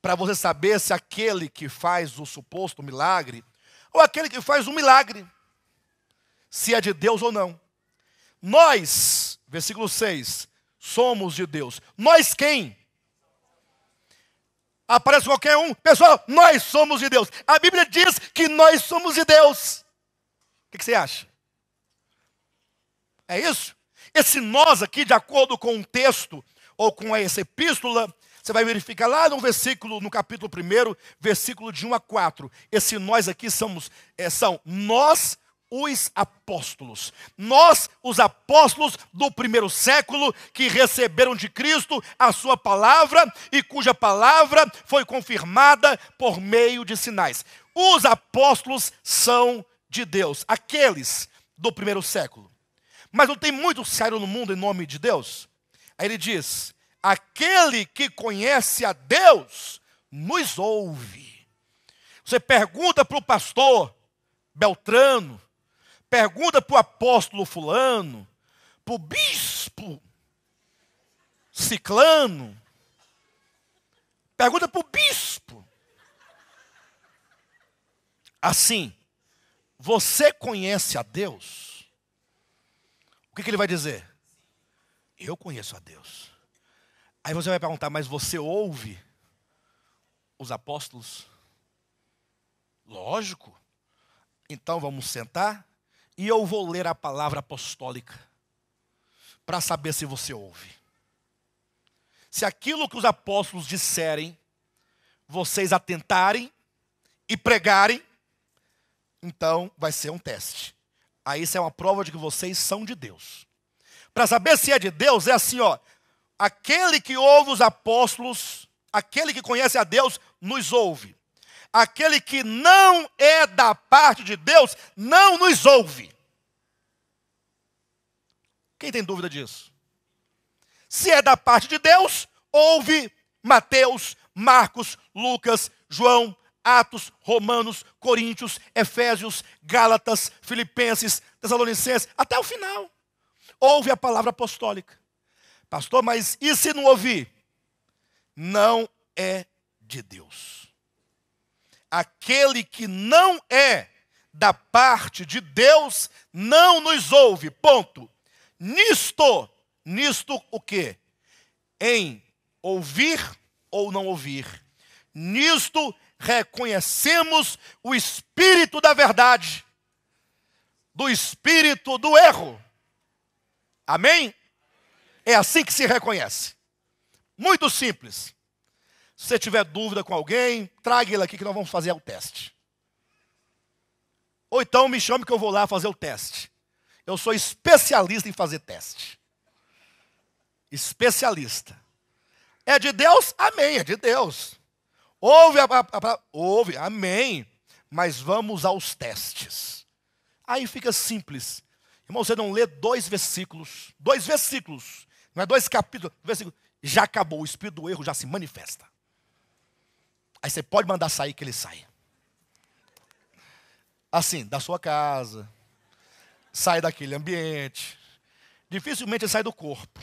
para você saber se aquele que faz o suposto milagre ou aquele que faz um milagre, se é de Deus ou não. Nós, versículo 6, somos de Deus. Nós quem? Aparece qualquer um, pessoal, nós somos de Deus. A Bíblia diz que nós somos de Deus. O que você acha? É isso? Esse nós aqui, de acordo com o texto ou com essa epístola, você vai verificar lá no versículo, no capítulo 1, versículo de 1 a 4. Esse nós aqui somos, é, são nós os apóstolos. Nós, os apóstolos do primeiro século, que receberam de Cristo a sua palavra e cuja palavra foi confirmada por meio de sinais. Os apóstolos são de Deus, aqueles do primeiro século. Mas não tem muito sério no mundo em nome de Deus? Aí ele diz: aquele que conhece a Deus nos ouve. Você pergunta para o pastor Beltrano, pergunta para o apóstolo Fulano, para o bispo Ciclano, pergunta para o bispo. Assim, você conhece a Deus? O que, que ele vai dizer? Eu conheço a Deus. Aí você vai perguntar, mas você ouve os apóstolos? Lógico. Então vamos sentar e eu vou ler a palavra apostólica para saber se você ouve. Se aquilo que os apóstolos disserem, vocês atentarem e pregarem, então vai ser um teste. Aí isso é uma prova de que vocês são de Deus. Para saber se é de Deus, é assim, ó aquele que ouve os apóstolos, aquele que conhece a Deus, nos ouve. Aquele que não é da parte de Deus, não nos ouve. Quem tem dúvida disso? Se é da parte de Deus, ouve Mateus, Marcos, Lucas, João, Atos, Romanos, Coríntios, Efésios, Gálatas, Filipenses, Tessalonicenses, até o final. Ouve a palavra apostólica. Pastor, mas e se não ouvir? Não é de Deus. Aquele que não é da parte de Deus não nos ouve. Ponto. Nisto, nisto o quê? Em ouvir ou não ouvir. Nisto reconhecemos o espírito da verdade, do espírito do erro. Amém? É assim que se reconhece. Muito simples. Se você tiver dúvida com alguém, traga ele aqui que nós vamos fazer o teste. Ou então me chame que eu vou lá fazer o teste. Eu sou especialista em fazer teste. Especialista. É de Deus? Amém, é de Deus. Ouve, a, a, a, ouve, amém. Mas vamos aos testes. Aí fica simples. Irmão, você não lê dois versículos, dois versículos não é dois capítulos, versículo, já acabou, o espírito do erro já se manifesta. Aí você pode mandar sair que ele sai. assim, da sua casa, sai daquele ambiente. Dificilmente ele sai do corpo.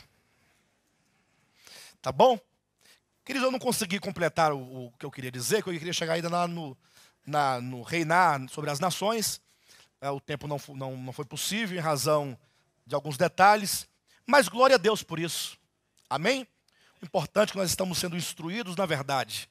Tá bom? Queridos, eu não consegui completar o, o, que eu queria dizer, que eu queria chegar ainda lá no, na, no reinar sobre as nações. É, o tempo não, não, não foi possível em razão de alguns detalhes, mas glória a Deus por isso. Amém? O importante é que nós estamos sendo instruídos na verdade.